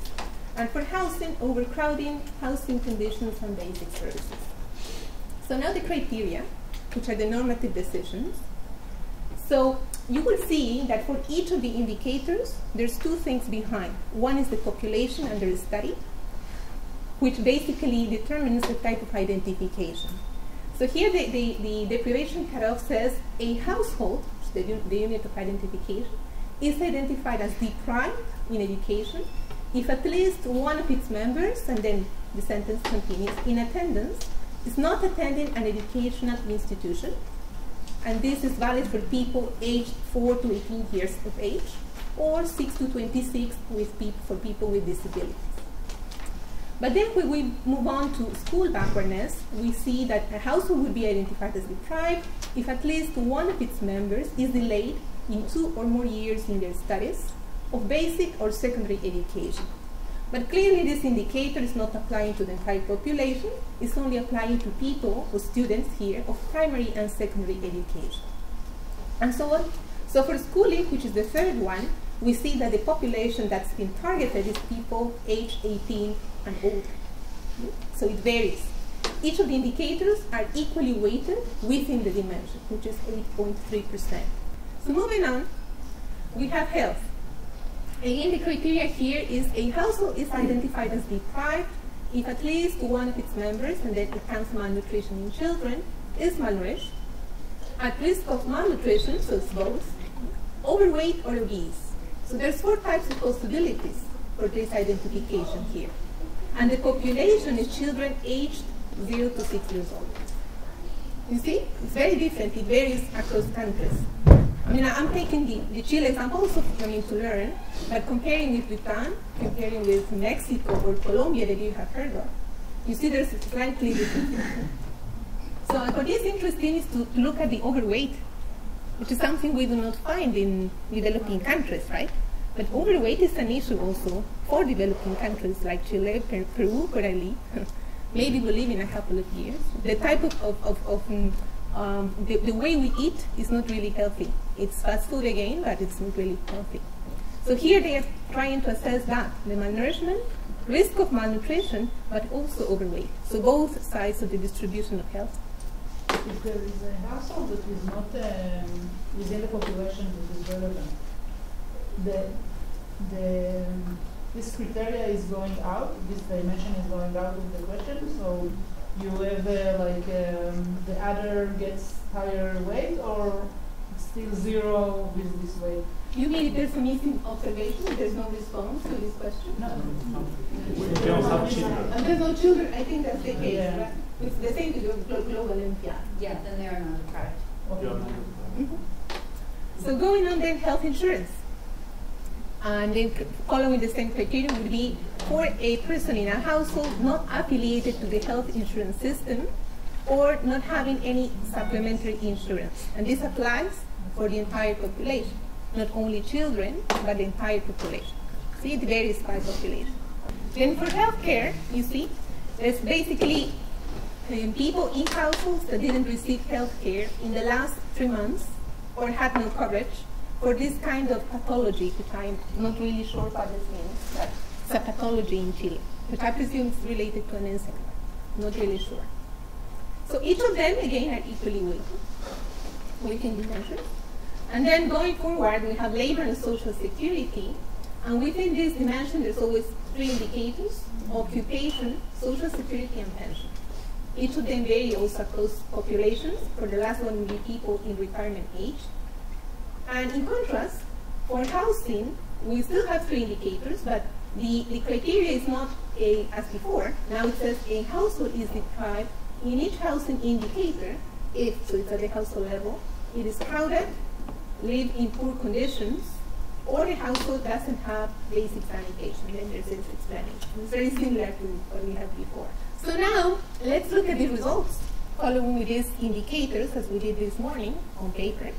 and for housing, overcrowding, housing conditions, and basic services. So now the criteria, which are the normative decisions. So you will see that for each of the indicators, there's two things behind. One is the population under study, which basically determines the type of identification. So here the, the, the deprivation cutoff says a household, the, the unit of identification, is identified as deprived in education if at least one of its members, and then the sentence continues, in attendance, is not attending an educational institution, and this is valid for people aged 4 to 18 years of age, or 6 to 26 with for people with disabilities. But then when we move on to school backwardness, we see that a household would be identified as deprived if at least one of its members is delayed in two or more years in their studies of basic or secondary education. But clearly this indicator is not applying to the entire population, it's only applying to people or students here of primary and secondary education. And so on. So for schooling, which is the third one, we see that the population that's been targeted is people aged 18 and older. So it varies. Each of the indicators are equally weighted within the dimension, which is 8.3%. So moving on, we have health. Again, the criteria here is a household is identified as deprived if at least one of its members, and then it counts malnutrition in children, is malnourished, at risk of malnutrition, so it's both, overweight or obese. So there's four types of possibilities for this identification here. And the population is children aged 0 to 6 years old. You see, it's very different. It varies across countries. I mean, I'm taking the, the Chile example also me to learn, but comparing with Bhutan, comparing with Mexico or Colombia that you have heard of, you see there's a slightly different. So what is interesting is to, to look at the overweight, which is something we do not find in developing countries, right? But overweight is an issue also for developing countries like Chile, per Peru, currently. Maybe we'll live in a couple of years. The type of, of, of, of um, the, the way we eat is not really healthy. It's fast food again, but it's not really healthy. So here they are trying to assess that, the malnourishment, risk of malnutrition, but also overweight. So both sides of the distribution of health. If there is a household that is not um, within the population that is relevant, the, the, this criteria is going out, this dimension is going out of the question, so you have uh, like um, the other gets higher weight or still zero with this weight? You mean there's a missing observation, there's no response to this question? No. We don't have children. And there's no children, I think that's the case, Yeah. right? It's the same with glo- global MPI. Yeah, then they're not a product. Okay. Mm-hmm. So going on then health insurance. And then following the same criteria would be for a person in a household not affiliated to the health insurance system or not having any supplementary insurance. And this applies for the entire population, not only children, but the entire population. See, it varies by population. Then for healthcare, you see, there's basically um, people in households that didn't receive health care in the last three months or had no coverage for this kind of pathology, which I'm not really sure what this means, but it's a pathology in Chile, which I presume is related to an insect. Not really sure. So each of them, again, are equally weighted, weighting dimensions. And then going forward, we have labor and social security. And within this dimension, there's always three indicators, occupation, social security, and pension. Each of them vary also across populations. For the last one, will people in retirement age. And in contrast, for housing, we still have three indicators, but the, the criteria is not a, as before. Now it says a household is deprived in each housing indicator, if, so it's at the household level, it is crowded, live in poor conditions, or the household doesn't have basic sanitation. Then there's this explanation. It's very similar to what we had before. So now, let's look at the results following with these indicators as we did this morning on paper.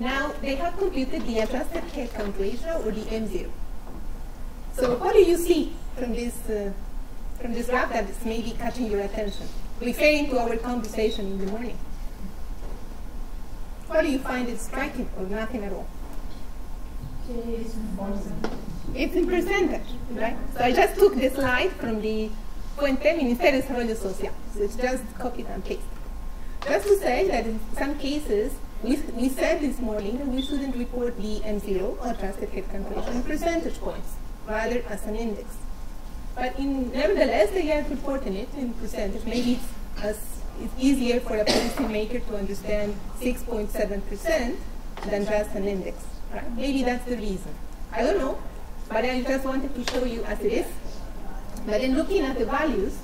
Now, they have computed the adjusted headcount ratio or the M0. So what do you see from this, uh, from this graph that is maybe catching your attention, referring to our conversation in the morning? What do you find it striking or nothing at all? It's in percentage, right? So I just took the slide from the Fuente Ministerio de Desarrollo Social. So it's just copied and pasted. Just to say that in some cases, we, we said this morning that we shouldn't report the M0 or adjusted headcount ratio in percentage points, rather as an index. But in, nevertheless, they are reporting it in percentage. Maybe it's, as, it's easier for a policymaker to understand 6.7% than just an index. Right? Maybe that's the reason. I don't know, but I just wanted to show you as it is. But in looking at the values,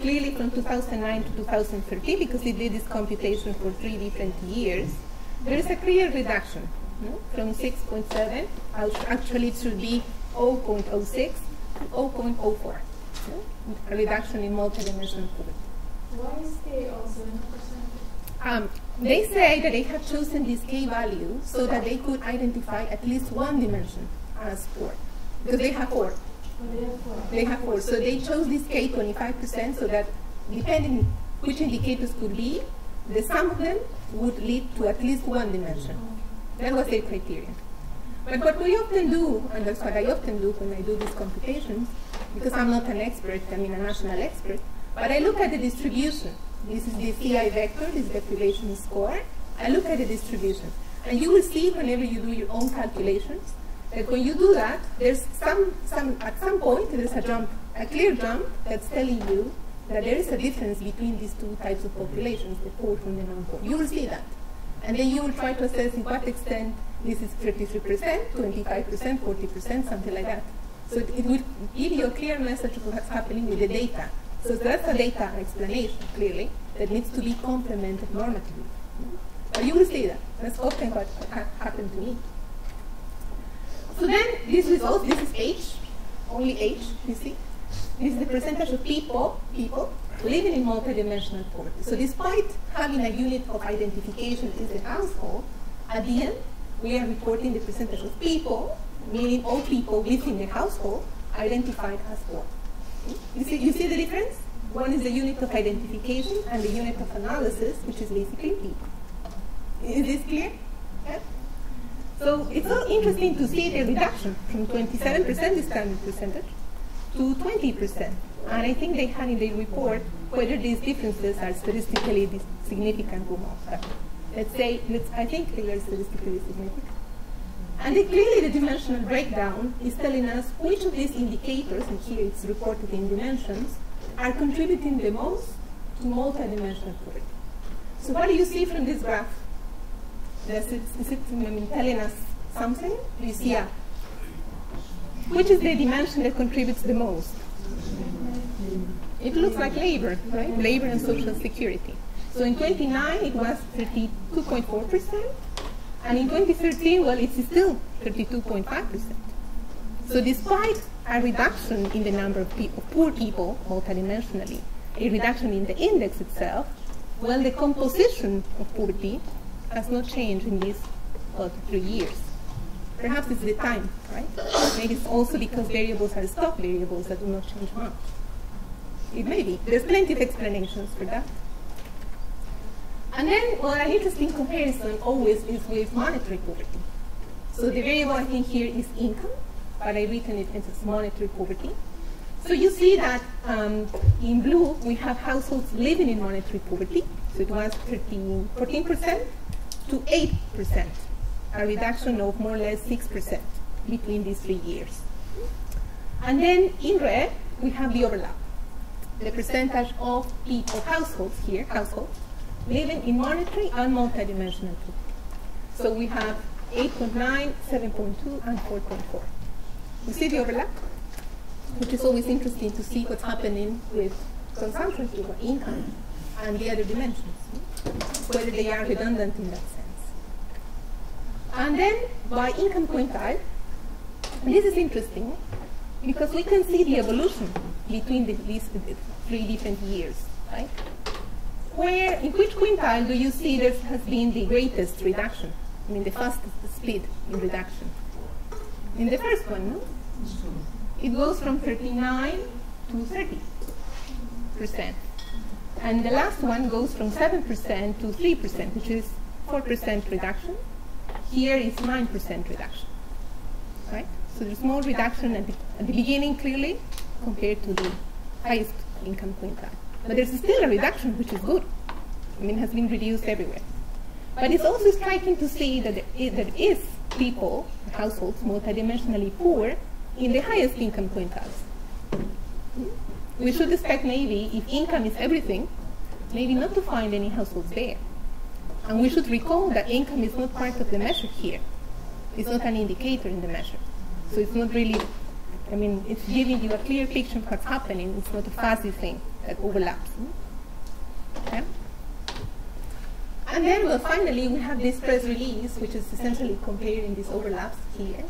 clearly from 2009 to 2013, because we did this computation for three different years, there is a clear reduction no? from 6.7, actually it should be 0.06 to 0.04, no? a reduction in multidimensional poverty. Why is K also in percentage? Um, they say that they have chosen this K value so that they could identify at least one dimension as four, because they have four. Oh, they have four. They. So they chose this K 25% so that depending which indicators could be, the sum of them would lead to at least one dimension. That was their criterion. But what we often do, and that's what I often do when I do these computations, because I'm not an expert, I mean a national expert, but I look at the distribution. This is the CI vector, this is the population score. I look at the distribution. And you will see whenever you do your own calculations, that when you do that, there's some, some, at some point, there's a jump, a clear jump that's telling you that there is a difference between these two types of populations, the poor and the non-poor. You will see that. And then you will try to assess in what extent this is 33%, 25%, 40%, something like that. So it, it will give you a clear message of what's happening with the data. So that's a data explanation, clearly, that needs to be complemented normatively. But you will see that. That's often what ha- happened to me. So then, these results, this is age, only age, you see. This is the percentage of people, people living in multidimensional poverty. So despite having a unit of identification in the household, at the end, we are reporting the percentage of people, meaning all people within the household, identified as poor. You see, you see the difference? One is the unit of identification and the unit of analysis, which is basically people. Is this clear? Yeah? So it's so interesting to see the reduction from 27% this standard percentage to 20%. And I think they had in their report whether these differences are statistically significant or not. Let's say, let's, I think they are statistically significant. And clearly the dimensional breakdown is telling us which of these indicators, and here it's reported in dimensions, are contributing the most to multidimensional poverty. So what do you see from this graph? Does it, is it I mean, telling us something? Do you see a, which is the dimension that contributes the most? It looks like labor, right? Labor and social security. So in 29 it was 32.4%, and in 2013, well, it's still 32.5%. So despite a reduction in the number of, of poor people multidimensionally, a reduction in the index itself, well, the composition of poverty has not changed in these three years. Perhaps it's the time, right? Maybe it's also because variables are stock variables that do not change much. It may be. There's plenty of explanations for that. And then, well, an interesting comparison always is with monetary poverty. So the variable I think here is income, but I've written it as monetary poverty. So you see that um, in blue we have households living in monetary poverty. So it was 13, 14% to 8%, a reduction of more or less 6% between these three years. And then in red we have the overlap, the percentage of people, households here, households, living in monetary and multidimensional poverty. So we have 8.9, 7.2, and 4.4. You see the overlap? Which is always interesting to see what's happening with consumption or income and the other dimensions, whether they are redundant in that sense. And then by income quintile, this is interesting because we can see the evolution between the, these three different years, right? Where, in which quintile do you see there has been the greatest reduction? I mean, the fastest speed in reduction? In the first one, no? It goes from 39 to 30 percent. And the last one goes from 7% to 3%, which is 4% reduction. Here is 9% reduction. Right? So there's more reduction at the, at the beginning, clearly, compared to the highest income quintile. But there's still a reduction, which is good. I mean, has been reduced everywhere. But it's also striking to see that there is, there is people, households, multidimensionally poor in the highest income quintiles. We should expect maybe, if income is everything, maybe not to find any households there. And we should recall that income is not part of the measure here. It's not an indicator in the measure. So it's not really, I mean, it's giving you a clear picture of what's happening. It's not a fuzzy thing that overlaps. Okay? And then, well, finally, we have this press release, which is essentially comparing these overlaps here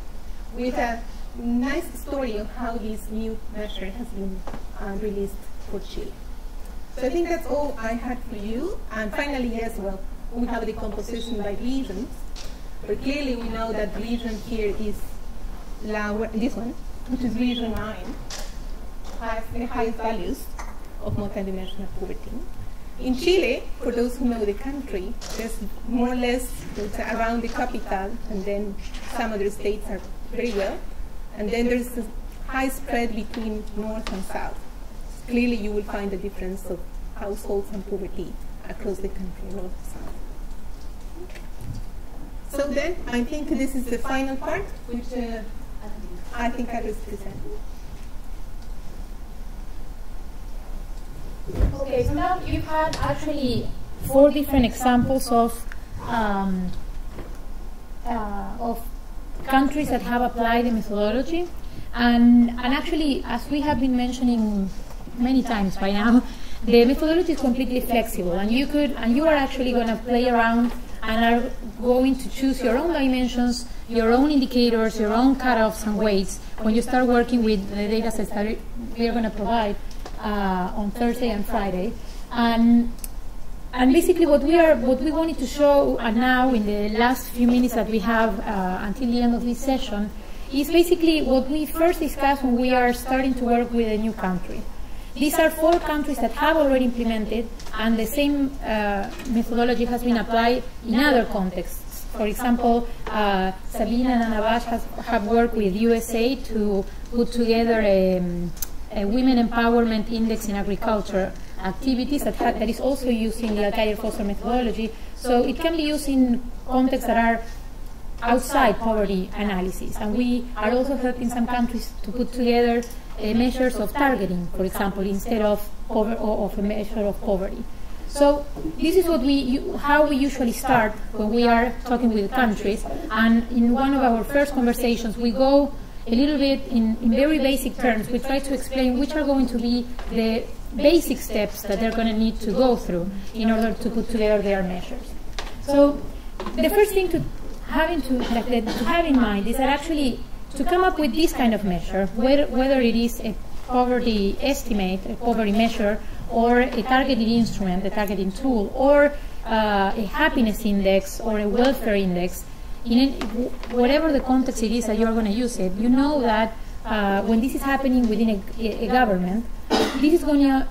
with a nice story of how this new measure has been uh, released for Chile. So I think that's all I had for you. And finally, yes, well, we have the composition by regions. But clearly we know that region here is La, this one, which is region 9, has the highest values of multidimensional poverty. In Chile, for those who know the country, there's more or less around the capital, and then some other states are very well. And then there's a high spread between north and south. Clearly, you will find a difference of households and poverty across the country, north and south. So then, I think this is the final part, which uh, I think I will present. Okay, so now you've had actually four different examples of um, uh, of countries that have applied the methodology, and and actually, as we have been mentioning many times by now, the methodology is completely flexible, and you could and you are actually going to play around and are going to choose your own dimensions, your own indicators, your own cutoffs and weights when you start working with the data sets that we are going to provide uh, on Thursday and Friday. And, and basically what we are what we wanted to show uh, now in the last few minutes that we have uh, until the end of this session is basically what we first discussed when we are starting to work with a new country. These are four countries that have already implemented, and the same uh, methodology has been applied in other contexts. For example, uh, Sabina and Anna have worked with USA to put together a, a women empowerment index in agriculture activities that, that is also using the Alkire Foster methodology. So it can be used in contexts that are outside poverty analysis. And we are also helping some countries to put together uh, measures of targeting, for example, instead of, pover- of a measure of poverty. So this is what we, u- how we usually start when we are talking with countries. And in one of our first conversations, we go a little bit in, in very basic terms. We try to explain which are going to be the basic steps that they're going to need to go through in order to put together their measures. So the first thing to having to, like, to have in mind is that actually to come up with this kind of measure, whether, whether it is a poverty estimate, a poverty measure, or a targeted instrument, a targeting tool, or uh, a happiness index or a welfare index, in any, whatever the context it is that you're going to use it, you know that uh, when this is happening within a, a government, this is going to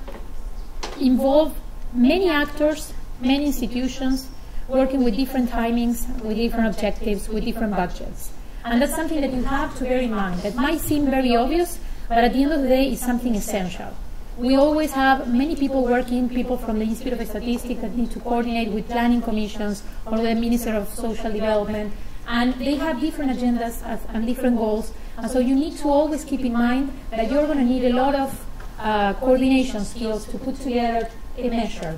involve many actors, many institutions, working with different timings, with different objectives, with different budgets. And that's something that you have to bear in mind. That might seem very obvious, but at the end of the day, it's something essential. We always have many people working, people from the Institute of Statistics that need to coordinate with planning commissions or the Minister of Social Development, and they have different agendas as- and different goals. And so you need to always keep in mind that you're going to need a lot of uh, coordination skills to put together a measure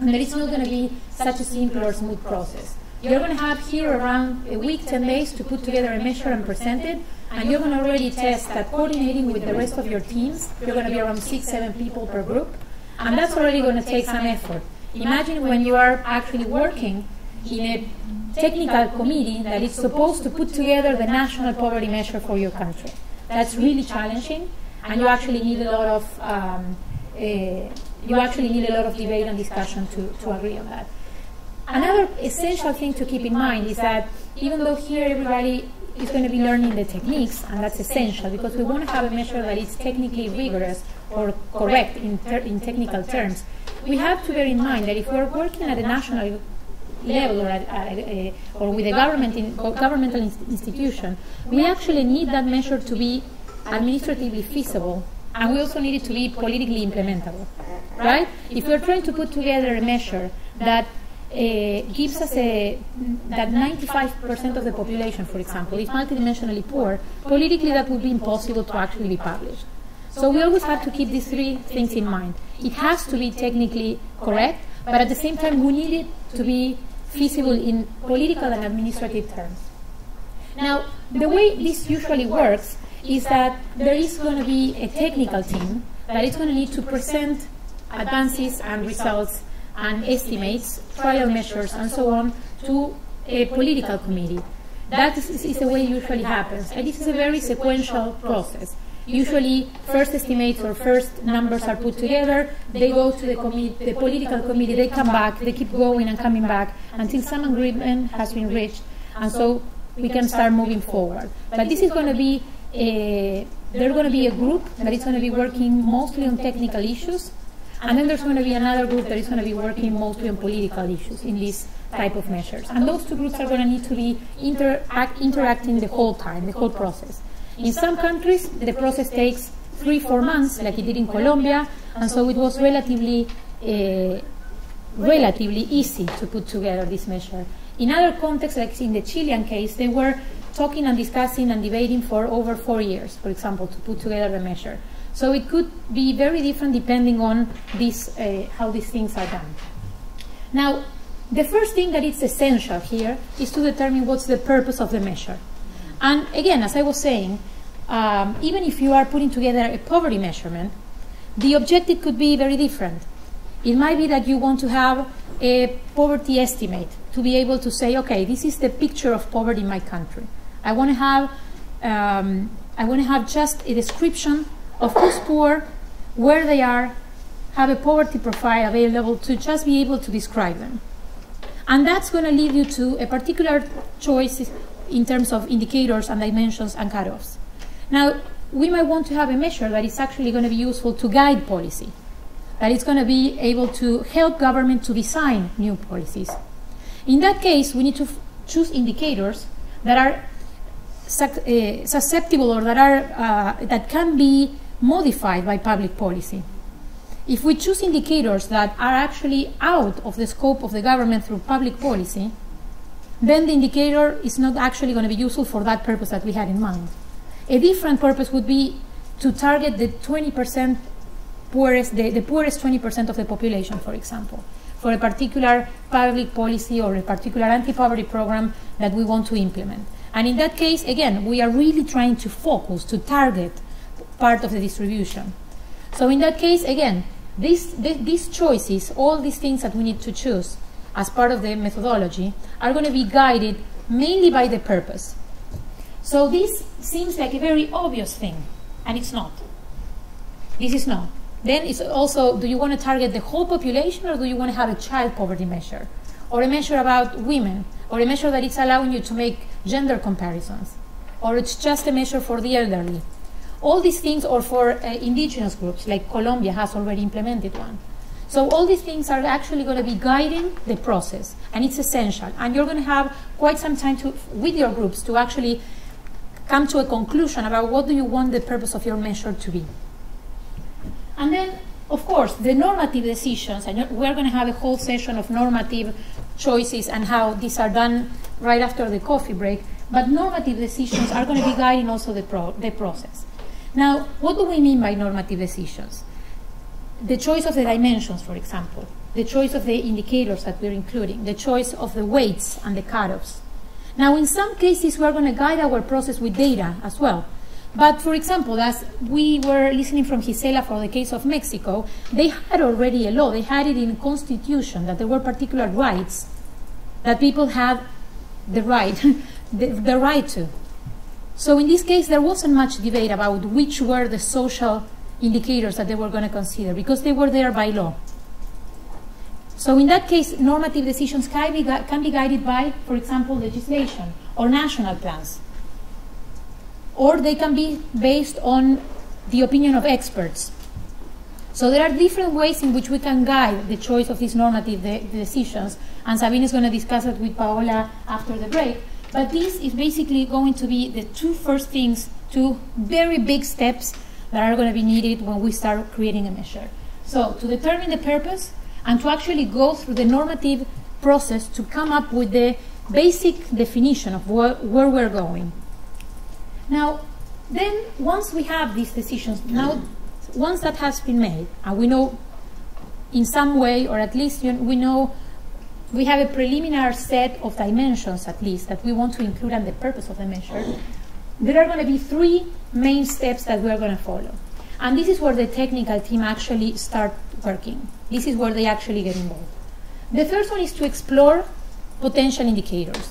and that it's not going to be such a simple or smooth process. You're going to have here around a week, 10 days to put together a measure and present it, and you're going to already test that coordinating with the rest of your teams, you're going to be around six, seven people per group, and that's already going to take some effort. Imagine when you are actually working in a technical committee that is supposed to put together the national poverty measure for your country. That's really challenging, and you actually need a lot of um, uh, you actually need a lot of debate and discussion to, to agree on that. Another essential thing to keep in mind is that even though here everybody is going to be learning the techniques, and that's essential because we want to have a measure that is technically rigorous or correct in, in technical terms, we have to bear in mind that if we're working at a national level or, at, at a, or with a government in, governmental ins- institution, we actually need that measure to be administratively feasible, and we also need it to be politically implementable. Right? If we're trying to put together a measure that uh, Uh, gives us a that 95% of the population, for example, is multidimensionally poor, politically that would be impossible to actually be published. So we always have to keep these three things in mind. It has to be technically correct, but at the same time we need it to be feasible in political and administrative terms. Now, the way this usually works is that there is going to be a technical team that is going to need to present advances and results and estimates, trial measures, and so on to a political committee. That is, is the way it usually happens. And this is a very sequential process. Usually, first estimates or first numbers are put together, they go to the, the political committee, they come back, they keep going and coming back until some agreement has been reached, and so we can start moving forward. But this is going to be a, there's going to be a group that is going to be working mostly on technical issues, and then there's going to be another group that is going to be working mostly on political issues in these type of measures. And those two groups are going to need to be interact, interacting the whole time, the whole process. In some countries, the process takes three, four months, like it did in Colombia, and so it was relatively, uh, relatively easy to put together this measure. In other contexts, like in the Chilean case, they were talking and discussing and debating for over four years, for example, to put together the measure. So it could be very different depending on this, uh, how these things are done. Now, the first thing that is essential here is to determine what's the purpose of the measure. And again, as I was saying, um, even if you are putting together a poverty measurement, the objective could be very different. It might be that you want to have a poverty estimate to be able to say, okay, this is the picture of poverty in my country. I want to have, um, I want to have just a description of who's poor, where they are, have a poverty profile available to just be able to describe them. And that's going to lead you to a particular choice in terms of indicators and dimensions and cutoffs. Now, we might want to have a measure that is actually going to be useful to guide policy, that is going to be able to help government to design new policies. In that case, we need to choose indicators that are uh, susceptible or that are uh, that can be modified by public policy. If we choose indicators that are actually out of the scope of the government through public policy, then the indicator is not actually going to be useful for that purpose that we had in mind. A different purpose would be to target the 20% poorest, the, the poorest 20% of the population, for example, for a particular public policy or a particular anti-poverty program that we want to implement. And in that case, again, we are really trying to focus, to target part of the distribution. So in that case, again, these, these choices, all these things that we need to choose as part of the methodology, are going to be guided mainly by the purpose. So this seems like a very obvious thing, and it's not. This is not. Then it's also, do you want to target the whole population or do you want to have a child poverty measure? Or a measure about women? Or a measure that is allowing you to make gender comparisons? Or it's just a measure for the elderly? All these things, are for uh, indigenous groups, like Colombia has already implemented one. So all these things are actually going to be guiding the process, and it's essential. And you're going to have quite some time to, with your groups to actually come to a conclusion about what do you want the purpose of your measure to be. And then, of course, the normative decisions, and we're going to have a whole session of normative choices and how these are done right after the coffee break, but normative decisions are going to be guiding also the, pro the process. Now, what do we mean by normative decisions? The choice of the dimensions, for example, the choice of the indicators that we're including, the choice of the weights and the cutoffs. Now, in some cases, we're going to guide our process with data as well. But for example, as we were listening from Gisela for the case of Mexico, they had already a law, they had it in constitution that there were particular rights that people had the right, the, the right to. So in this case, there wasn't much debate about which were the social indicators that they were going to consider because they were there by law. So in that case, normative decisions can be, can be guided by, for example, legislation or national plans or they can be based on the opinion of experts. So there are different ways in which we can guide the choice of these normative de decisions, and Sabina is going to discuss it with Paola after the break. But this is basically going to be the two first things, two very big steps that are going to be needed when we start creating a measure. So to determine the purpose and to actually go through the normative process to come up with the basic definition of wh where we're going. Now, then once we have these decisions, now once that has been made, and we know in some way, or at least we know we have a preliminary set of dimensions at least that we want to include and the purpose of the measure, there are going to be three main steps that we are going to follow. And this is where the technical team actually start working. This is where they actually get involved. The first one is to explore potential indicators.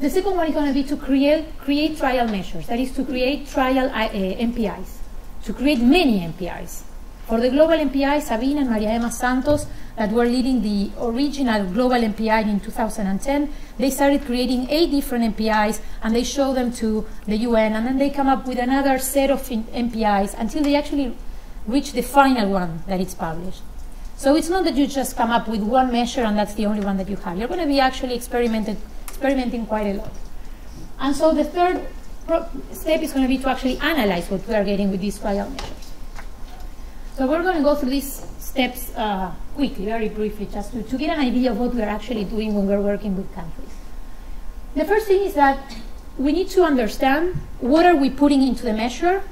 The second one is going to be to create, create trial measures, that is to create trial uh, MPIs, to create many MPIs. For the global MPI, Sabina and Maria Emma Santos, that were leading the original global MPI in 2010, they started creating eight different MPIs and they showed them to the UN and then they come up with another set of MPIs until they actually reach the final one that is published. So it's not that you just come up with one measure and that's the only one that you have. You're going to be actually experimented experimenting quite a lot. And so the third step is going to be to actually analyze what we are getting with these trial measures. So we're going to go through these steps uh, quickly, very briefly, just to, to get an idea of what we are actually doing when we're working with countries. The first thing is that we need to understand what are we putting into the measure,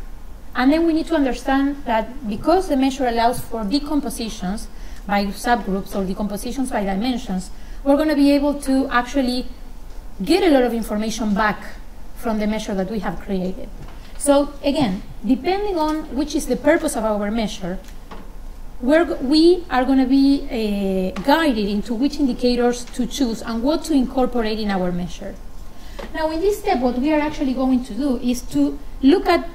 and then we need to understand that because the measure allows for decompositions by subgroups or decompositions by dimensions, we're going to be able to actually get a lot of information back from the measure that we have created. So again, depending on which is the purpose of our measure, we're, we are going to be uh, guided into which indicators to choose and what to incorporate in our measure. Now, in this step, what we are actually going to do is to look at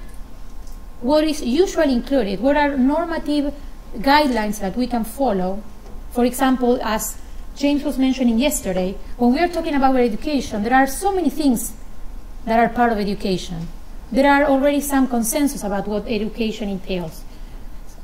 what is usually included, what are normative guidelines that we can follow, for example, as James was mentioning yesterday, when we are talking about education, there are so many things that are part of education. There are already some consensus about what education entails.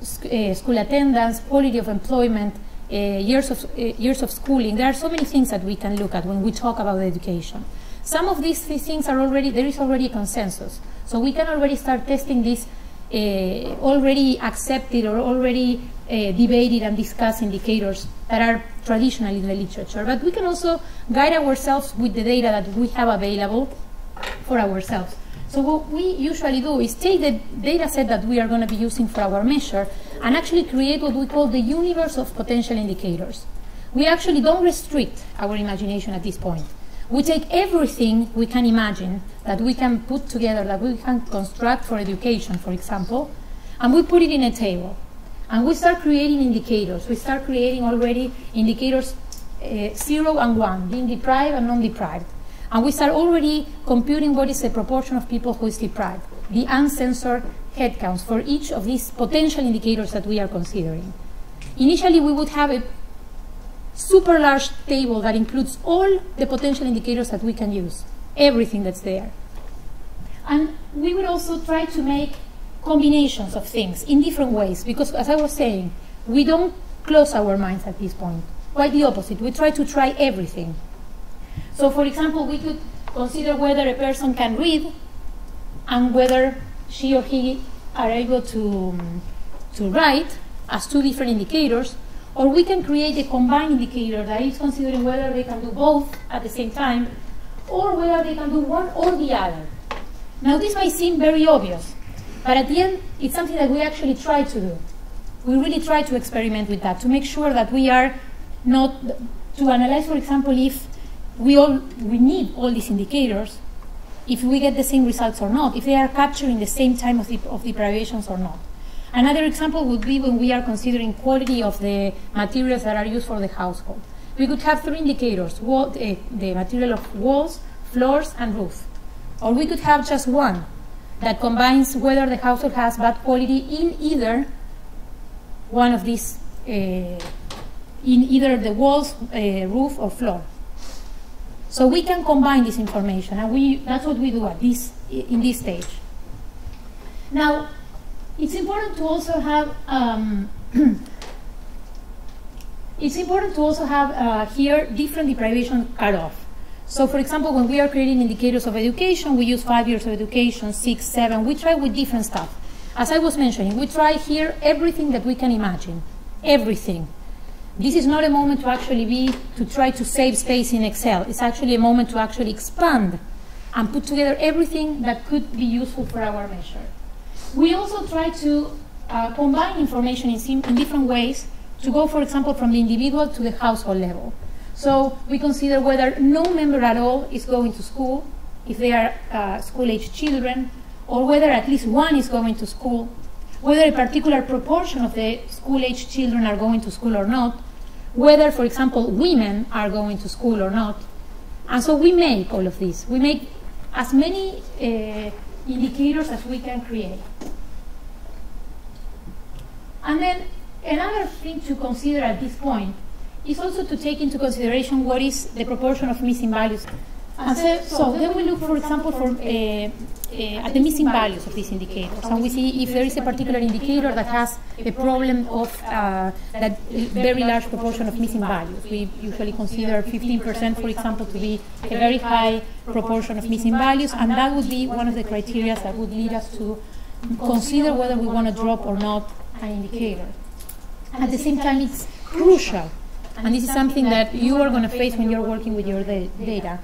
Uh, school attendance, quality of employment, uh, years, of, uh, years of schooling. There are so many things that we can look at when we talk about education. Some of these, things are already, there is already a consensus. So we can already start testing these already accepted or already debated and discussed indicators that are traditional in the literature. But we can also guide ourselves with the data that we have available for ourselves. So what we usually do is take the data set that we are going to be using for our measure and actually create what we call the universe of potential indicators. We actually don't restrict our imagination at this point. We take everything we can imagine that we can put together, that we can construct for education, for example, and we put it in a table. And we start creating indicators. We start creating already indicators uh, zero and one, being deprived and non-deprived. And we start already computing what is the proportion of people who is deprived, the uncensored headcounts for each of these potential indicators that we are considering. Initially, we would have a super large table that includes all the potential indicators that we can use, everything that's there. And we would also try to make combinations of things in different ways, because as I was saying, we don't close our minds at this point. Quite the opposite. We try to try everything. So, for example, we could consider whether a person can read and whether she or he are able to, to write as two different indicators, or we can create a combined indicator that is considering whether they can do both at the same time, or whether they can do one or the other. Now, this may seem very obvious, but at the end, it's something that we actually try to do. We really try to experiment with that to make sure that we are not to analyze, for example, if we all we need all these indicators, if we get the same results or not, if they are capturing the same time of, the, of deprivations or not. Another example would be when we are considering quality of the materials that are used for the household. We could have three indicators, wall, the material of walls, floors, and roof. Or we could have just one that combines whether the household has bad quality in either one of these, uh, in either the walls, uh, roof, or floor. So we can combine this information, and we, that's what we do at this, in this stage. Now, it's important to also have um, it's important to also have uh, here different deprivation cutoff. So, for example, when we are creating indicators of education, we use five years of education, six, seven. We try with different stuff. As I was mentioning, we try here everything that we can imagine, everything. This is not a moment to actually be, to try to save space in Excel. It's actually a moment to actually expand and put together everything that could be useful for our measure. We also try to uh, combine information in, in different ways to go, for example, from the individual to the household level. So we consider whether no member at all is going to school, if they are uh, school-age children, or whether at least one is going to school, whether a particular proportion of the school-age children are going to school or not, whether, for example, women are going to school or not. And so we make all of this. We make as many uh, indicators as we can create. And then another thing to consider at this point is also to take into consideration what is the proportion of missing values and so, so then we look, for example, for, uh, at the missing values of these indicators, and we see if there is a particular indicator that has a problem of uh, that very large proportion of missing values. We usually consider 15%, for example, to be a very high proportion of missing values, and that would be one of the criteria that would lead us to consider whether we want to drop or not an indicator. At the same time, it's crucial, and this is something that you are going to face when you're working with your data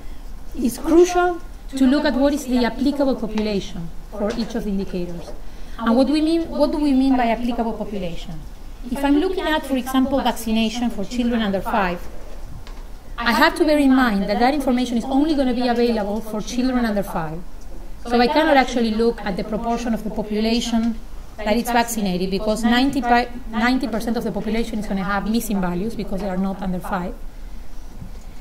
it's crucial to look at what is the applicable population for each of the indicators. And what, we mean, what do we mean by applicable population? If I'm looking at, for example, vaccination for children under five, I have to bear in mind that that information is only going to be available for children under five. So I cannot actually look at the proportion of the population that is vaccinated because 90% of the population is going to have missing values because they are not under five.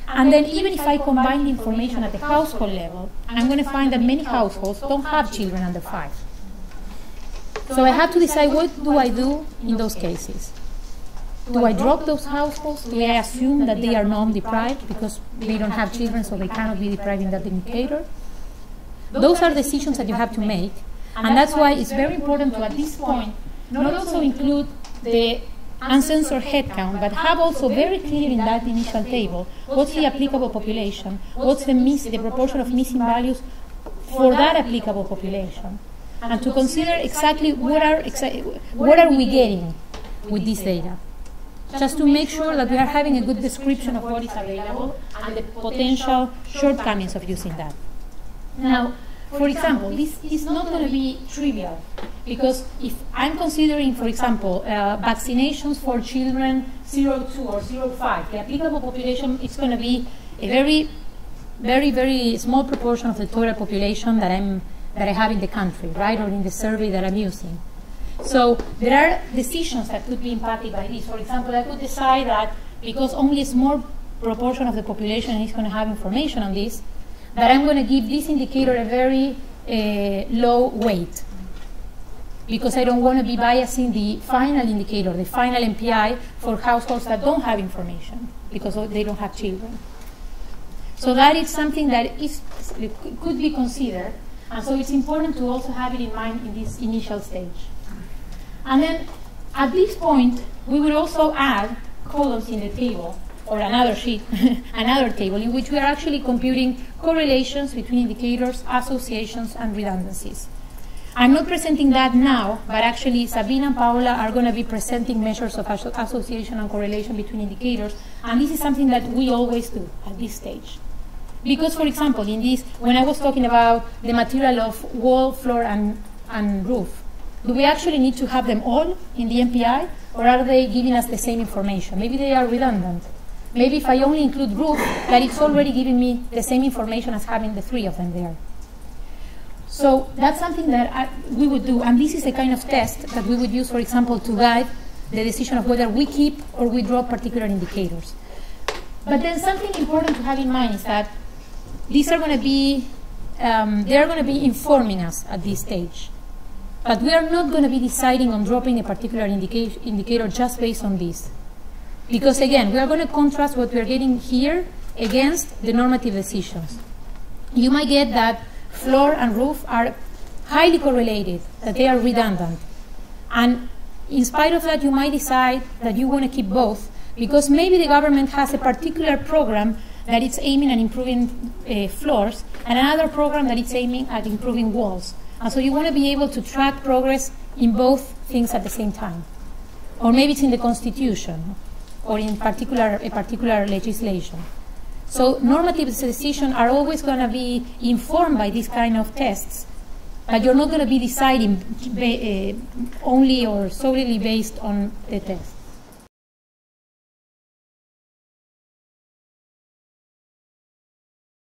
And then even if I combine the information at the household level, I'm going to find that many households don't have children under five. So I have to decide what do I do in those cases. Do I drop those households? Do I assume that they are non-deprived because they don't have children so they cannot be deprived in that indicator? Those are decisions that you have to make. And that's why it's very important to, at this point, not also include the uncensored headcount, but have also very clear in that initial table what's the applicable population, what's the, miss, the proportion of missing values for that applicable population, and to consider exactly what are, exa what are we getting with this data. Just to make sure that we are having a good description of what is available and the potential shortcomings of using that. Now, for example, this is not going to be trivial because if I'm considering, for example, uh, vaccinations for children 0 2 or 0 5, the applicable population is going to be a very, very, very small proportion of the total population that I'm that I have in the country, right, or in the survey that I'm using. So there are decisions that could be impacted by this. For example, I could decide that because only a small proportion of the population is going to have information on this, that I'm going to give this indicator a very uh, low weight because I don't want to be biasing the final indicator, the final MPI for households that don't have information because they don't have children. So that is something that is, could be considered, and so it's important to also have it in mind in this initial stage. And then at this point, we will also add columns in the table or another sheet, another table in which we are actually computing correlations between indicators, associations, and redundancies. I'm not presenting that now, but actually Sabina and Paola are going to be presenting measures of association and correlation between indicators, and this is something that we always do at this stage. Because, for example, in this, when I was talking about the material of wall, floor, and, and roof, do we actually need to have them all in the MPI, or are they giving us the same information? Maybe they are redundant. Maybe if I only include roof, that it's already giving me the same information as having the three of them there. So that's something that I, we would do, and this is a kind of test that we would use, for example, to guide the decision of whether we keep or we drop particular indicators. But then something important to have in mind is that these are going to be, um, they are going to be informing us at this stage. But we are not going to be deciding on dropping a particular indica indicator just based on this. Because again, we are going to contrast what we are getting here against the normative decisions. You might get that floor and roof are highly correlated, that they are redundant. And in spite of that, you might decide that you want to keep both because maybe the government has a particular program that it's aiming at improving uh, floors and another program that it's aiming at improving walls. And so you want to be able to track progress in both things at the same time. Or maybe it's in the Constitution or in particular a particular legislation. So normative decisions are always going to be informed by these kind of tests, but you're not going to be deciding uh, only or solely based on the test.